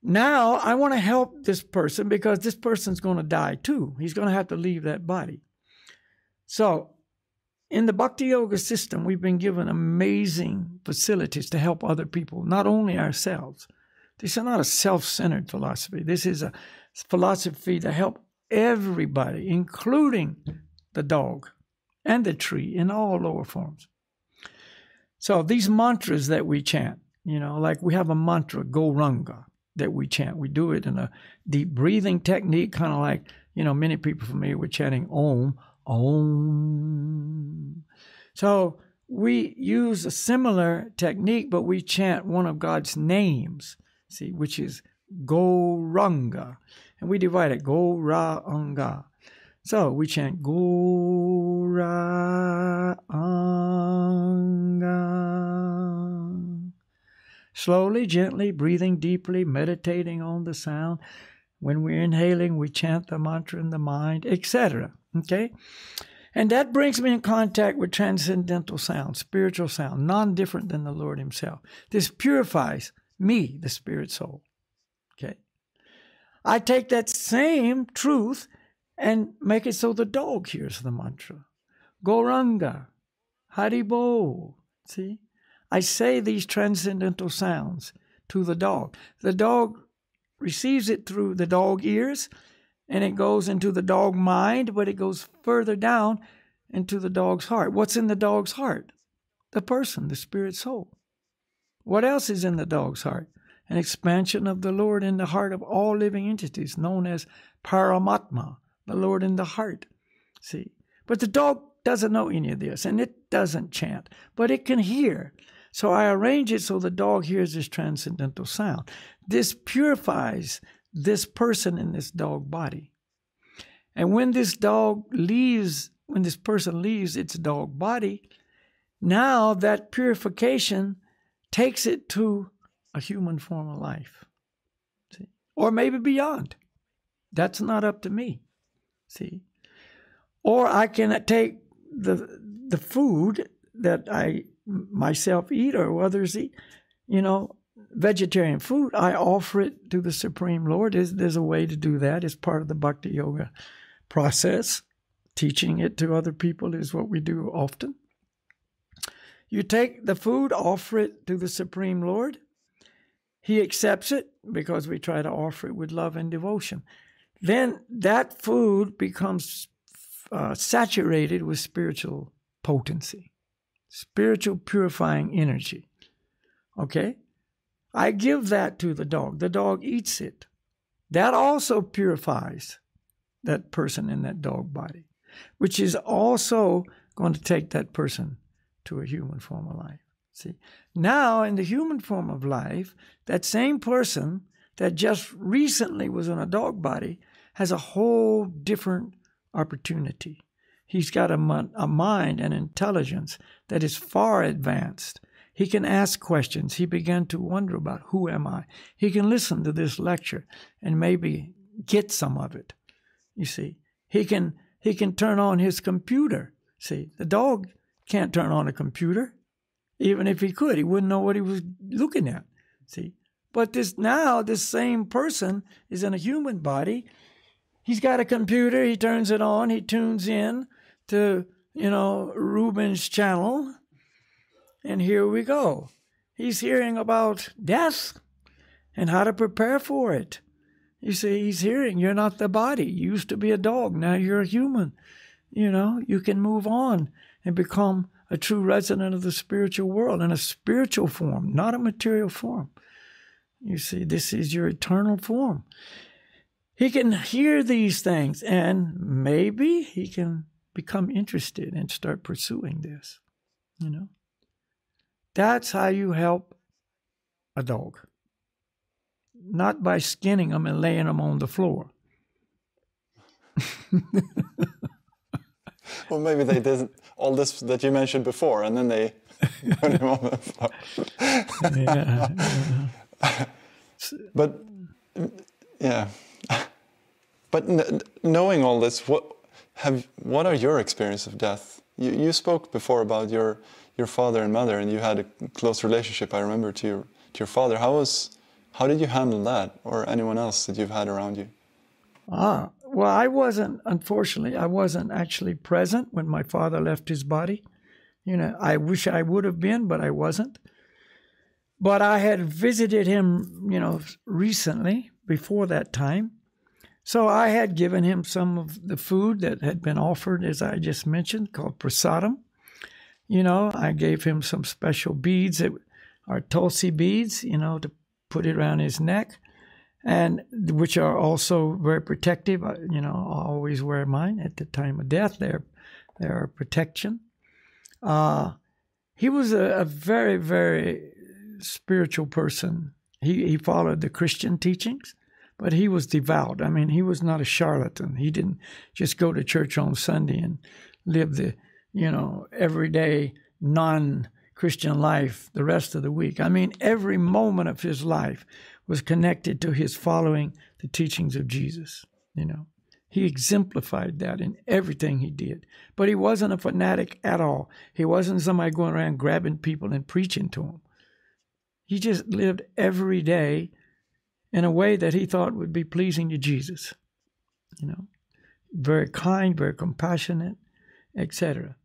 A: now I want to help this person because this person's going to die too. He's going to have to leave that body. So, in the Bhakti Yoga system, we've been given amazing facilities to help other people, not only ourselves. This is not a self centered philosophy. This is a philosophy to help everybody, including the dog and the tree in all lower forms. So, these mantras that we chant, you know, like we have a mantra, Gauranga that we chant. We do it in a deep breathing technique, kind of like, you know, many people familiar with chanting Om, Om. So we use a similar technique, but we chant one of God's names, see, which is Gauranga. And we divide it Gauranga. So we chant Gauranga. Slowly, gently, breathing deeply, meditating on the sound. When we're inhaling, we chant the mantra in the mind, etc. Okay? And that brings me in contact with transcendental sound, spiritual sound, non different than the Lord Himself. This purifies me, the spirit soul. Okay? I take that same truth and make it so the dog hears the mantra. Gauranga, Haribol. See? I say these transcendental sounds to the dog. The dog receives it through the dog ears and it goes into the dog mind, but it goes further down into the dog's heart. What's in the dog's heart? The person, the spirit soul. What else is in the dog's heart? An expansion of the Lord in the heart of all living entities, known as Paramatma, the Lord in the heart. See? But the dog doesn't know any of this, and it doesn't chant, but it can hear. So I arrange it so the dog hears this transcendental sound. This purifies this person in this dog body. And when this dog leaves, when this person leaves its dog body, now that purification takes it to a human form of life. See? Or maybe beyond. That's not up to me. See? Or I can take the the food that I myself eat or others eat, you know, vegetarian food, I offer it to the Supreme Lord. There's, there's a way to do that. It's part of the Bhakti Yoga process. Teaching it to other people is what we do often. You take the food, offer it to the Supreme Lord. He accepts it because we try to offer it with love and devotion. Then that food becomes uh, saturated with spiritual potency, spiritual purifying energy. Okay? I give that to the dog. The dog eats it. That also purifies that person in that dog body, which is also going to take that person to a human form of life. See, now in the human form of life, that same person that just recently was in a dog body has a whole different opportunity. He's got a, a mind and intelligence that is far advanced he can ask questions. He began to wonder about who am I? He can listen to this lecture and maybe get some of it. You see, he can he can turn on his computer. See, the dog can't turn on a computer. Even if he could, he wouldn't know what he was looking at. See, but this now this same person is in a human body. He's got a computer. He turns it on. He tunes in to you know Ruben's channel and here we go. He's hearing about death and how to prepare for it. You see, he's hearing you're not the body. You used to be a dog, now you're a human. You know, you can move on and become a true resident of the spiritual world in a spiritual form, not a material form. You see, this is your eternal form. He can hear these things and maybe he can become interested and start pursuing this, you know. That's how you help a dog. Not by skinning them and laying them on the floor.
C: well, maybe they did all this that you mentioned before, and then they put him on the floor. yeah, yeah. But yeah, but knowing all this, what have what are your experience of death? You you spoke before about your your father and mother, and you had a close relationship. I remember to your to your father. How was how did you handle that, or anyone else that you've had around you?
A: Ah, well, I wasn't. Unfortunately, I wasn't actually present when my father left his body. You know, I wish I would have been, but I wasn't. But I had visited him, you know, recently before that time. So I had given him some of the food that had been offered, as I just mentioned, called prasadam. You know, I gave him some special beads that are tulsi beads, you know, to put it around his neck, and which are also very protective. You know, I always wear mine at the time of death. They're they're protection. Uh, he was a, a very very spiritual person. He he followed the Christian teachings, but he was devout. I mean, he was not a charlatan. He didn't just go to church on Sunday and live the you know, everyday non Christian life the rest of the week. I mean, every moment of his life was connected to his following the teachings of Jesus, you know. He exemplified that in everything he did. But he wasn't a fanatic at all. He wasn't somebody going around grabbing people and preaching to them. He just lived every day in a way that he thought would be pleasing to Jesus. You know, very kind, very compassionate, etc.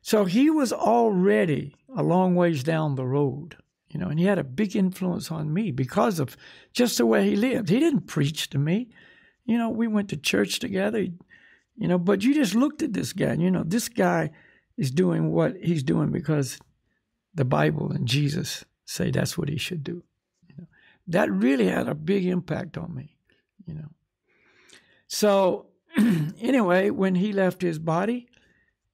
A: So he was already a long ways down the road, you know, and he had a big influence on me because of just the way he lived. He didn't preach to me. You know, we went to church together, you know, but you just looked at this guy, and, you know, this guy is doing what he's doing because the Bible and Jesus say that's what he should do. That really had a big impact on me, you know. So, anyway, when he left his body,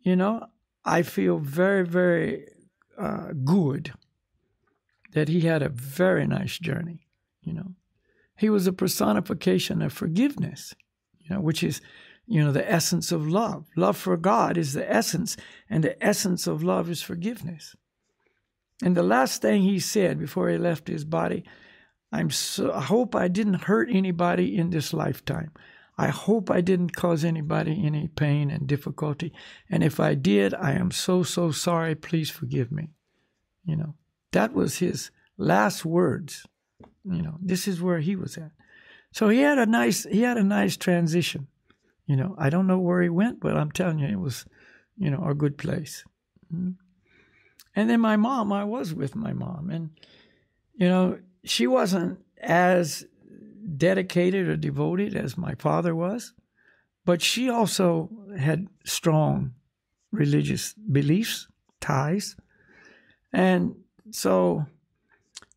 A: you know, I feel very, very uh, good that he had a very nice journey. You know, he was a personification of forgiveness. You know, which is, you know, the essence of love. Love for God is the essence, and the essence of love is forgiveness. And the last thing he said before he left his body, I'm so I hope I didn't hurt anybody in this lifetime. I hope I didn't cause anybody any pain and difficulty. And if I did, I am so, so sorry. Please forgive me. You know, that was his last words. You know, this is where he was at. So he had a nice he had a nice transition. You know, I don't know where he went, but I'm telling you, it was, you know, a good place. Mm-hmm. And then my mom, I was with my mom, and you know, she wasn't as dedicated or devoted as my father was, but she also had strong religious beliefs, ties. And so,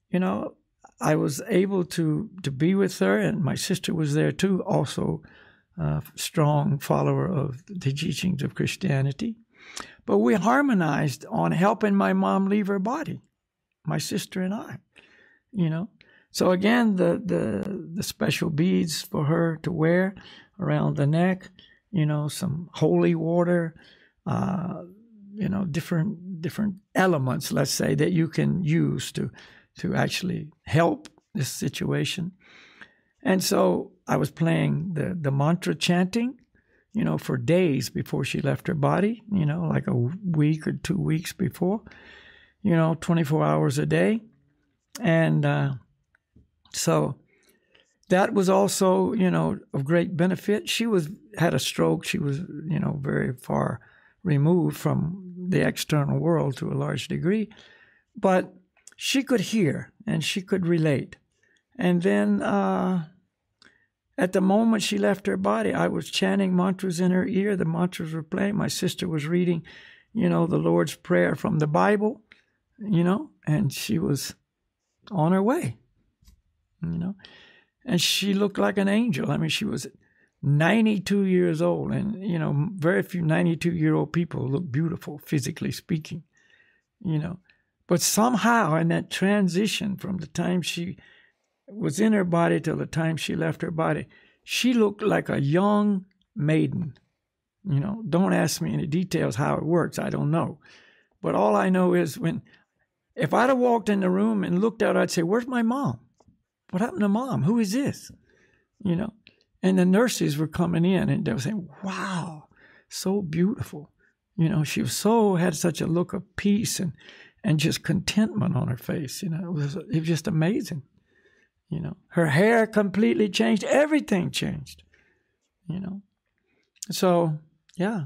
A: you know, I was able to, to be with her, and my sister was there too, also a strong follower of the teachings of Christianity. But we harmonized on helping my mom leave her body, my sister and I, you know. So again, the, the, the special beads for her to wear around the neck, you know, some holy water, uh, you know, different different elements, let's say, that you can use to to actually help this situation. And so I was playing the the mantra chanting, you know, for days before she left her body, you know, like a week or two weeks before, you know, 24 hours a day. And uh, so that was also, you know, of great benefit. She was had a stroke. She was, you know, very far removed from the external world to a large degree, but she could hear and she could relate. And then uh, at the moment she left her body, I was chanting mantras in her ear. The mantras were playing. My sister was reading, you know, the Lord's Prayer from the Bible, you know, and she was on her way you know. And she looked like an angel. I mean, she was 92 years old, and you know, very few 92 year old people look beautiful, physically speaking, you know. But somehow, in that transition from the time she was in her body till the time she left her body, she looked like a young maiden. You know, don't ask me any details how it works. I don't know. But all I know is when, if I'd have walked in the room and looked out, I'd say, Where's my mom? What happened to mom? Who is this? You know? And the nurses were coming in and they were saying, Wow, so beautiful. You know, she was so had such a look of peace and and just contentment on her face. You know, it was it was just amazing. You know, her hair completely changed. Everything changed. You know, so yeah,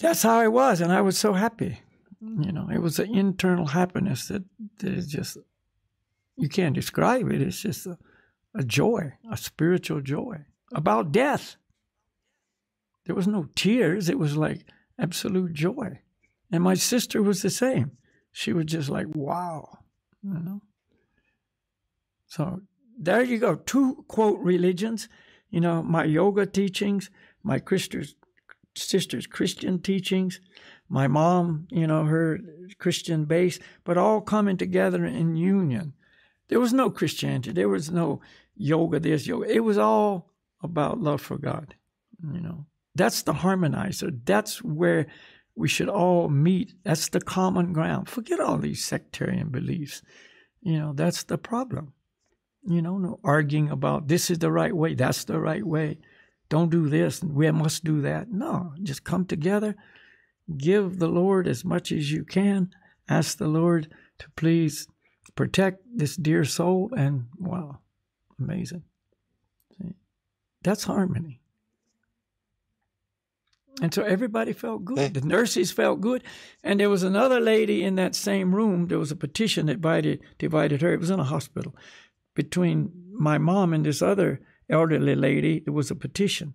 A: that's how I was, and I was so happy. You know, it was an internal happiness that, that is just you can't describe it. It's just a, a joy, a spiritual joy about death. There was no tears. It was like absolute joy. And my sister was the same. She was just like, wow, you know. So there you go. Two quote religions. You know, my yoga teachings, my sister's Christian teachings, my mom, you know, her Christian base, but all coming together in union there was no Christianity. There was no yoga, this yoga. It was all about love for God. You know, that's the harmonizer. That's where we should all meet. That's the common ground. Forget all these sectarian beliefs. You know, that's the problem. You know, no arguing about this is the right way, that's the right way. Don't do this, we must do that. No, just come together, give the Lord as much as you can, ask the Lord to please protect this dear soul, and wow, amazing. See? That's harmony. And so everybody felt good. The nurses felt good. And there was another lady in that same room. There was a petition that divided, divided her. It was in a hospital. Between my mom and this other elderly lady, there was a petition.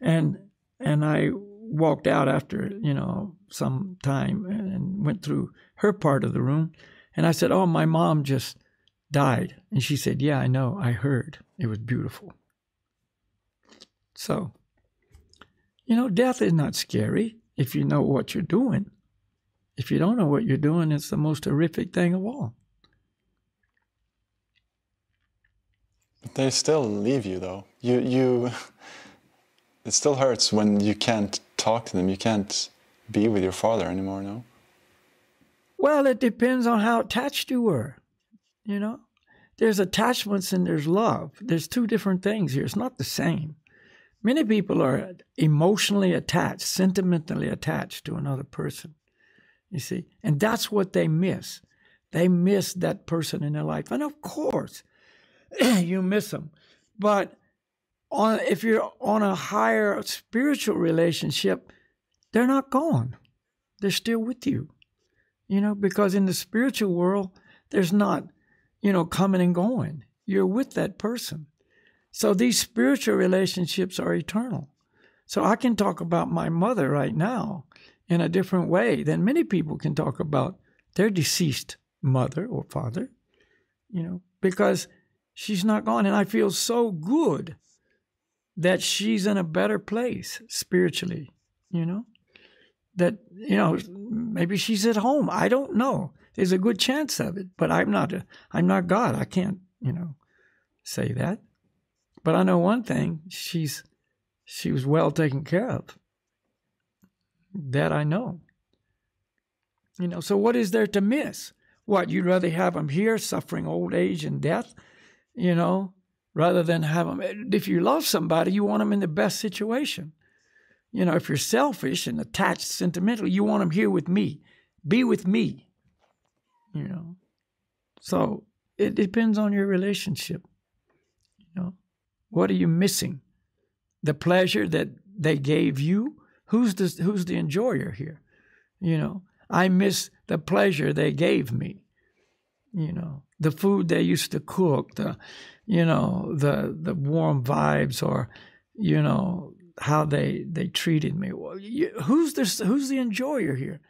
A: And and I walked out after, you know, some time and went through her part of the room. And I said, Oh, my mom just died. And she said, Yeah, I know. I heard. It was beautiful. So, you know, death is not scary if you know what you're doing. If you don't know what you're doing, it's the most horrific thing of all.
C: But they still leave you, though. You, you, it still hurts when you can't talk to them. You can't be with your father anymore, no?
A: Well, it depends on how attached you were. You know, there's attachments and there's love. There's two different things here. It's not the same. Many people are emotionally attached, sentimentally attached to another person. You see, and that's what they miss. They miss that person in their life, and of course, you miss them. But on if you're on a higher spiritual relationship, they're not gone. They're still with you. You know, because in the spiritual world, there's not, you know, coming and going. You're with that person. So these spiritual relationships are eternal. So I can talk about my mother right now in a different way than many people can talk about their deceased mother or father, you know, because she's not gone. And I feel so good that she's in a better place spiritually, you know, that, you know, maybe she's at home. I don't know. There's a good chance of it, but I'm not, I'm not God. I can't, you know, say that. But I know one thing, she's, she was well taken care of. That I know. You know, so what is there to miss? What, you'd rather have them here suffering old age and death, you know, rather than have them. Eh, if you love somebody, you want them in the best situation. You know, if you're selfish and attached sentimentally, you want them here with me. Be with me. You know. So it depends on your relationship. You know, what are you missing? The pleasure that they gave you? Who's the who's the enjoyer here? You know, I miss the pleasure they gave me. You know, the food they used to cook, the you know, the the warm vibes or, you know, how they they treated me. Well, you, who's this? Who's the enjoyer here?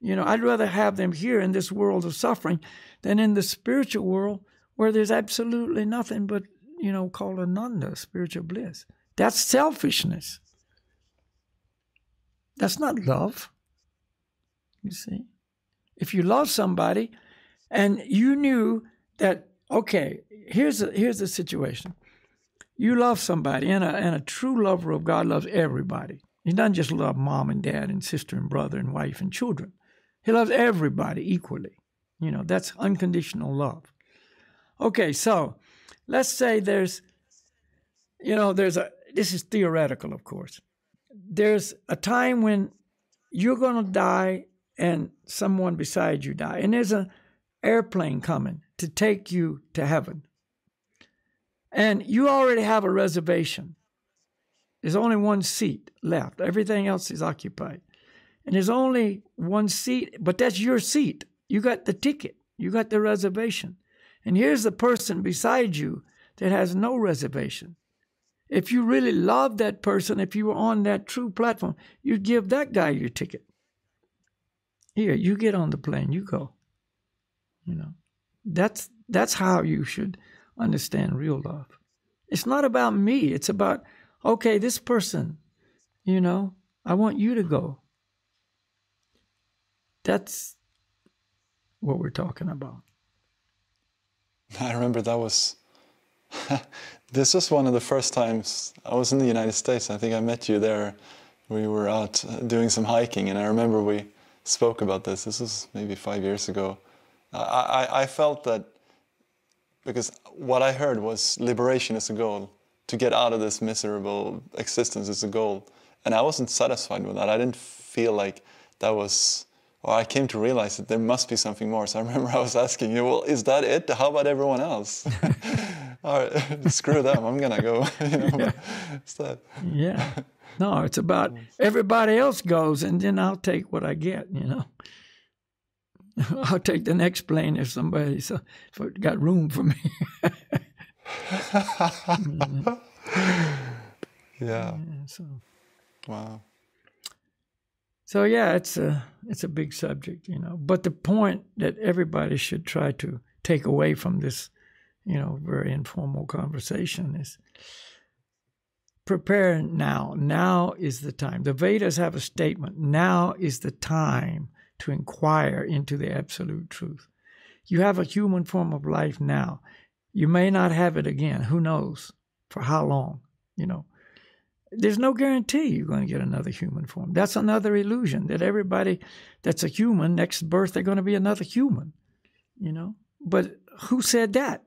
A: You know, I'd rather have them here in this world of suffering than in the spiritual world where there's absolutely nothing but you know called ananda, spiritual bliss. That's selfishness. That's not love. You see, if you love somebody, and you knew that okay, here's a, here's the situation. You love somebody, and a, and a true lover of God loves everybody. He doesn't just love mom and dad and sister and brother and wife and children. He loves everybody equally. You know, that's unconditional love. Okay, so let's say there's, you know, there's a, this is theoretical, of course. There's a time when you're going to die and someone beside you die. And there's an airplane coming to take you to heaven. And you already have a reservation. There's only one seat left, everything else is occupied. And there's only one seat, but that's your seat. You got the ticket, you got the reservation. And here's the person beside you that has no reservation. If you really love that person, if you were on that true platform, you'd give that guy your ticket. Here, you get on the plane, you go. You know. That's that's how you should understand real love. It's not about me. It's about okay, this person, you know, I want you to go. That's what we're talking about.
C: I remember that was this was one of the first times I was in the United States. I think I met you there. We were out uh, doing some hiking, and I remember we spoke about this. This was maybe five years ago. I, I felt that because what I heard was liberation is a goal. To get out of this miserable existence is a goal. And I wasn't satisfied with that. I didn't feel like that was, or I came to realize that there must be something more. So I remember I was asking you, well, is that it? How about everyone else? All right, screw them. I'm going to go. you know, yeah.
A: That. yeah. No, it's about everybody else goes and then I'll take what I get, you know. I'll take the next plane if somebody's uh, got room for me.
C: yeah. yeah. So. Wow.
A: So yeah, it's a it's a big subject, you know. But the point that everybody should try to take away from this, you know, very informal conversation is prepare now. Now is the time. The Vedas have a statement. Now is the time to inquire into the absolute truth. You have a human form of life now. You may not have it again. Who knows for how long? You know, there's no guarantee you're going to get another human form. That's another illusion that everybody that's a human, next birth, they're going to be another human. You know, but who said that?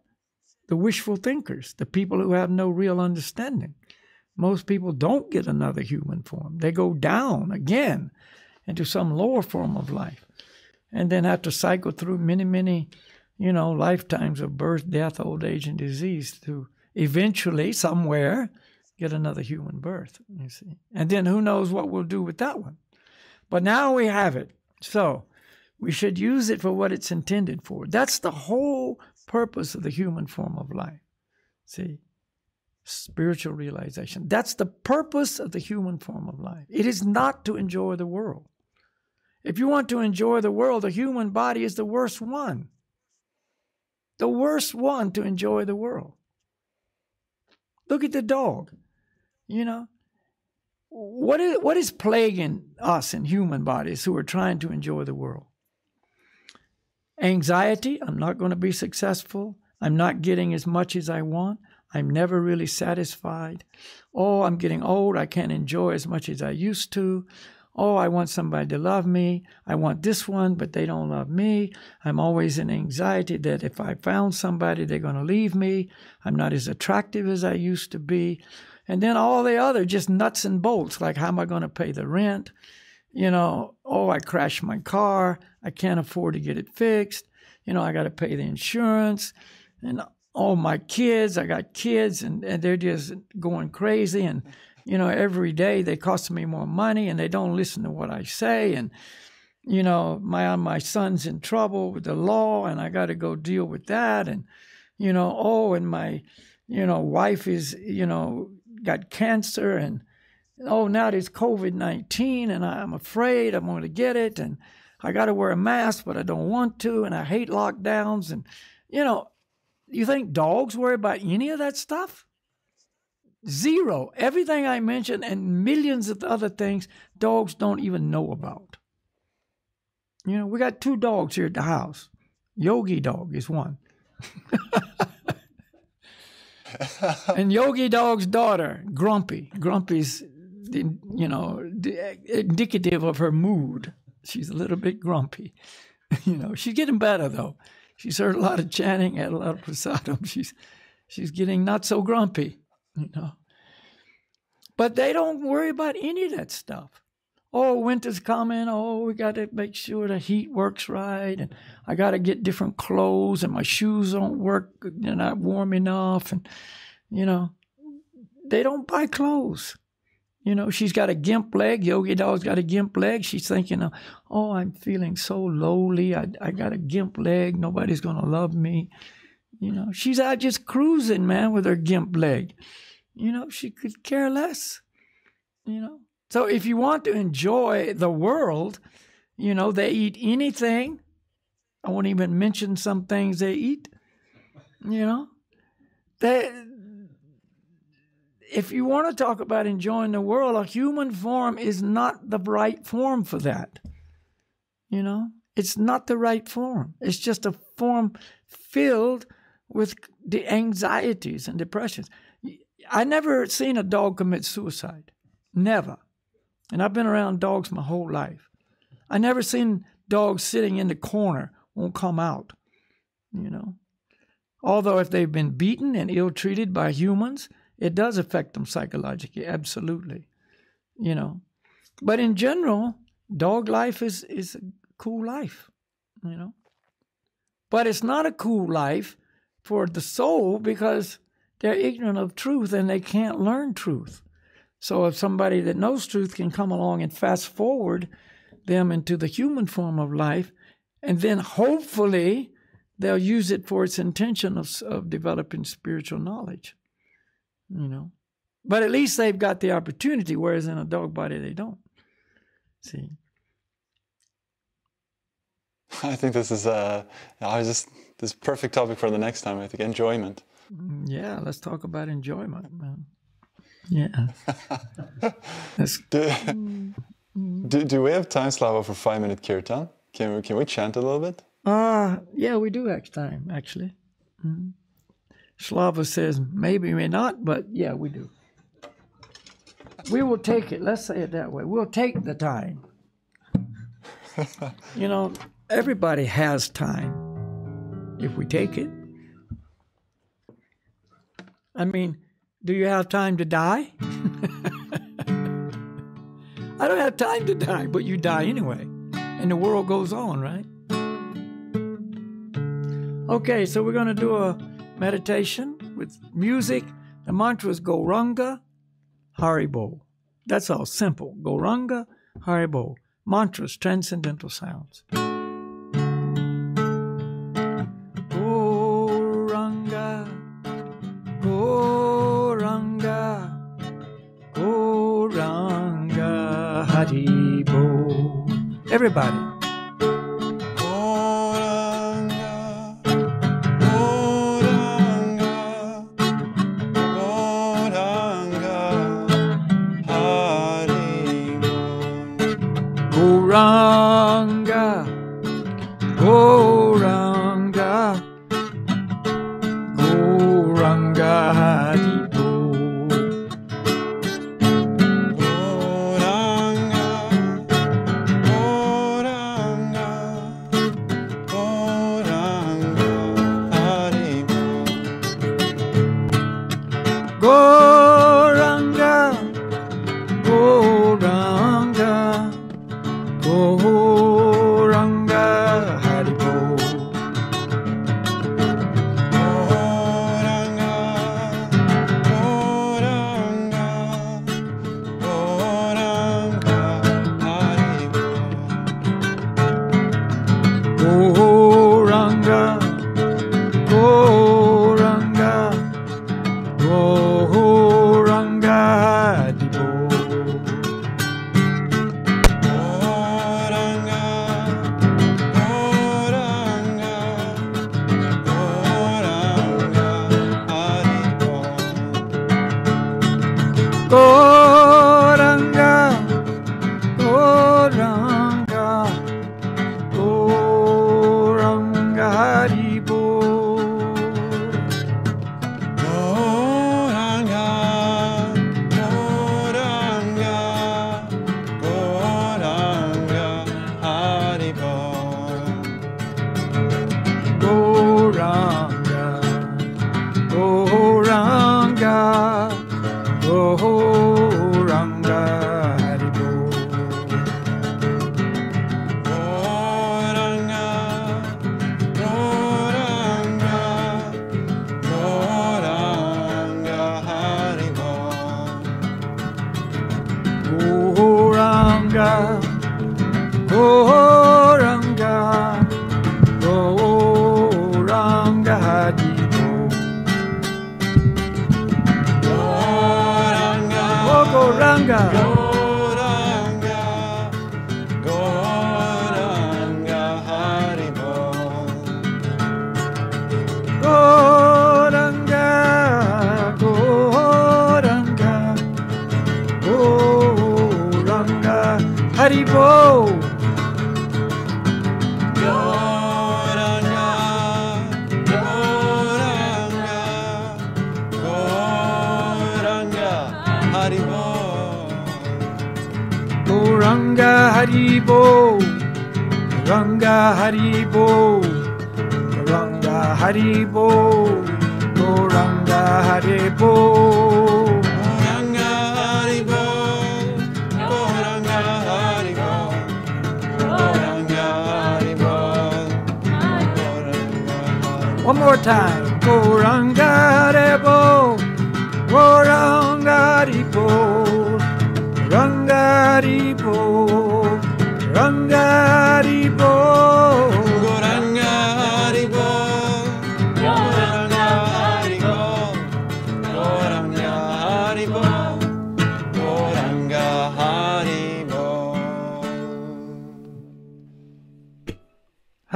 A: the wishful thinkers, the people who have no real understanding. Most people don't get another human form. They go down again into some lower form of life and then have to cycle through many, many, you know, lifetimes of birth, death, old age, and disease to eventually, somewhere, get another human birth, you see. And then who knows what we'll do with that one. But now we have it. So we should use it for what it's intended for. That's the whole purpose of the human form of life. See? Spiritual realization. That's the purpose of the human form of life. It is not to enjoy the world. If you want to enjoy the world, the human body is the worst one. The worst one to enjoy the world. Look at the dog. You know, what is, what is plaguing us in human bodies who are trying to enjoy the world? Anxiety, I'm not going to be successful. I'm not getting as much as I want. I'm never really satisfied. Oh, I'm getting old. I can't enjoy as much as I used to. Oh, I want somebody to love me. I want this one, but they don't love me. I'm always in anxiety that if I found somebody, they're going to leave me. I'm not as attractive as I used to be. And then all the other just nuts and bolts, like how am I going to pay the rent? You know, oh, I crashed my car. I can't afford to get it fixed. You know, I got to pay the insurance. And all my kids, I got kids, and, and they're just going crazy. And you know, every day they cost me more money and they don't listen to what I say. And, you know, my, my son's in trouble with the law and I got to go deal with that. And, you know, oh, and my, you know, wife is, you know, got cancer and, oh, now there's COVID 19 and I'm afraid I'm going to get it. And I got to wear a mask, but I don't want to. And I hate lockdowns. And, you know, you think dogs worry about any of that stuff? Zero. Everything I mentioned and millions of other things dogs don't even know about. You know, we got two dogs here at the house. Yogi Dog is one. and Yogi Dog's daughter, Grumpy. Grumpy's, you know, indicative of her mood. She's a little bit grumpy. You know, she's getting better though. She's heard a lot of chanting, had a lot of prasadam. She's she's getting not so grumpy you know. But they don't worry about any of that stuff. Oh, winter's coming. Oh, we got to make sure the heat works right, and I got to get different clothes, and my shoes don't work. They're not warm enough, and you know, they don't buy clothes. You know, she's got a gimp leg. Yogi Dog's got a gimp leg. She's thinking, oh, I'm feeling so lowly. I, I got a gimp leg. Nobody's going to love me. You know, she's out just cruising, man, with her gimp leg. You know, she could care less. You know, so if you want to enjoy the world, you know, they eat anything. I won't even mention some things they eat. You know, they. If you want to talk about enjoying the world, a human form is not the right form for that. You know, it's not the right form. It's just a form filled with the anxieties and depressions. I never seen a dog commit suicide. Never. And I've been around dogs my whole life. I never seen dogs sitting in the corner won't come out. You know. Although if they've been beaten and ill treated by humans, it does affect them psychologically, absolutely. You know. But in general, dog life is, is a cool life, you know. But it's not a cool life for the soul because they're ignorant of truth and they can't learn truth. So if somebody that knows truth can come along and fast forward them into the human form of life, and then hopefully they'll use it for its intention of, of developing spiritual knowledge. You know. But at least they've got the opportunity, whereas in a dog body they don't. See.
C: I think this is uh I was just this perfect topic for the next time. I think enjoyment.
A: Mm, yeah, let's talk about enjoyment, man. Yeah.
C: do, do, do we have time, Slava, for five minute kirtan? Can we, can we chant a little bit?
A: Uh, yeah, we do have time, actually. Mm-hmm. Slava says maybe, may not, but yeah, we do. We will take it. Let's say it that way. We'll take the time. you know, everybody has time if we take it. I mean, do you have time to die? I don't have time to die, but you die anyway. And the world goes on, right? Okay, so we're going to do a meditation with music. The mantra is Gauranga Haribol. That's all simple. Gauranga Haribol. Mantras, transcendental sounds. Everybody.
C: Haribol, Gauranga Haribol,
A: Gauranga
C: Haribol.
A: One more time, oh, Gauranga.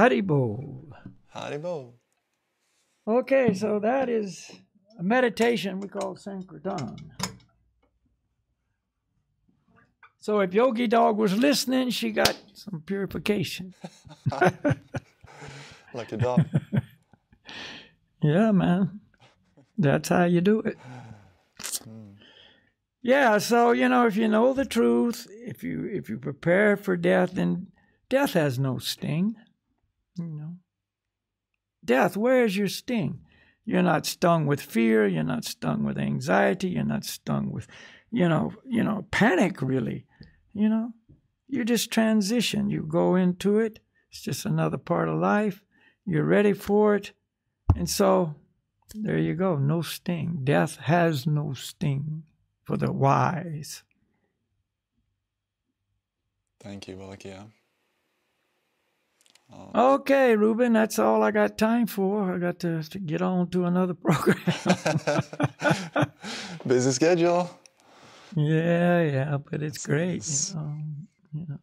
A: Haribol.
C: Haribol.
A: Okay, so that is a meditation we call Sankirtan. So if Yogi Dog was listening, she got some purification.
C: like a dog.
A: Yeah, man. That's how you do it. Hmm. Yeah, so you know, if you know the truth, if you if you prepare for death, then death has no sting. You know. Death, where is your sting? You're not stung with fear. You're not stung with anxiety. You're not stung with, you know, you know, panic. Really, you know, you just transition. You go into it. It's just another part of life. You're ready for it, and so there you go. No sting. Death has no sting for the wise.
C: Thank you,
A: Balakhilya. Okay, Ruben, that's all I got time for. I got to, to get on to another program.
C: Busy schedule.
A: Yeah, yeah, but it's great. You know, you know.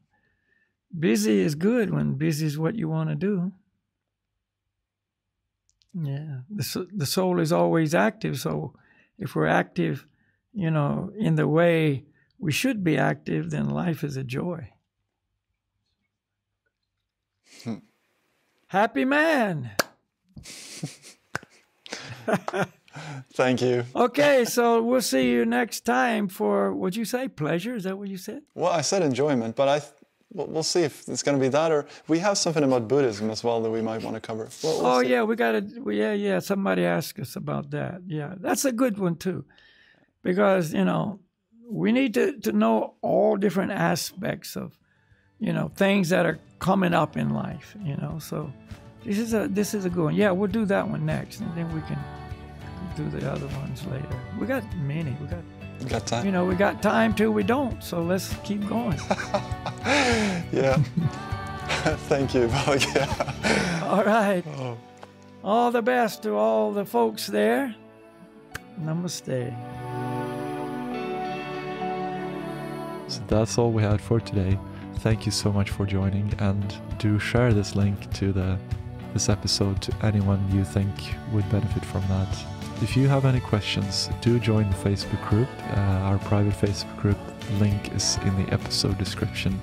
A: Busy is good when busy is what you want to do. Yeah, the, the soul is always active. So if we're active, you know, in the way we should be active, then life is a joy. Happy man.
C: Thank you.
A: Okay, so we'll see you next time for what you say pleasure. Is that what you said?
C: Well, I said enjoyment, but I we'll see if it's going to be that or we have something about Buddhism as well that we might want to cover.
A: We'll, we'll oh see. yeah, we got to. Yeah, yeah. Somebody asked us about that. Yeah, that's a good one too, because you know we need to to know all different aspects of you know things that are coming up in life, you know. So this is a this is a good one. Yeah, we'll do that one next, and then we can do the other ones later. We got many. We got.
C: We got time.
A: You know, we got time till we don't. So let's keep going.
C: yeah. Thank you, yeah.
A: All right. Oh. All the best to all the folks there. Namaste.
B: So that's all we had for today thank you so much for joining and do share this link to the this episode to anyone you think would benefit from that. If you have any questions, do join the Facebook group. Uh, our private Facebook group link is in the episode description.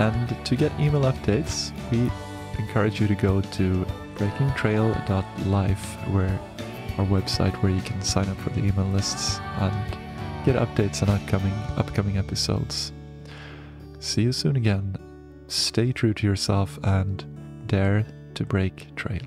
B: And to get email updates, we encourage you to go to breakingtrail.life, where our website where you can sign up for the email lists and get updates on upcoming upcoming episodes. See you soon again. Stay true to yourself and dare to break trail.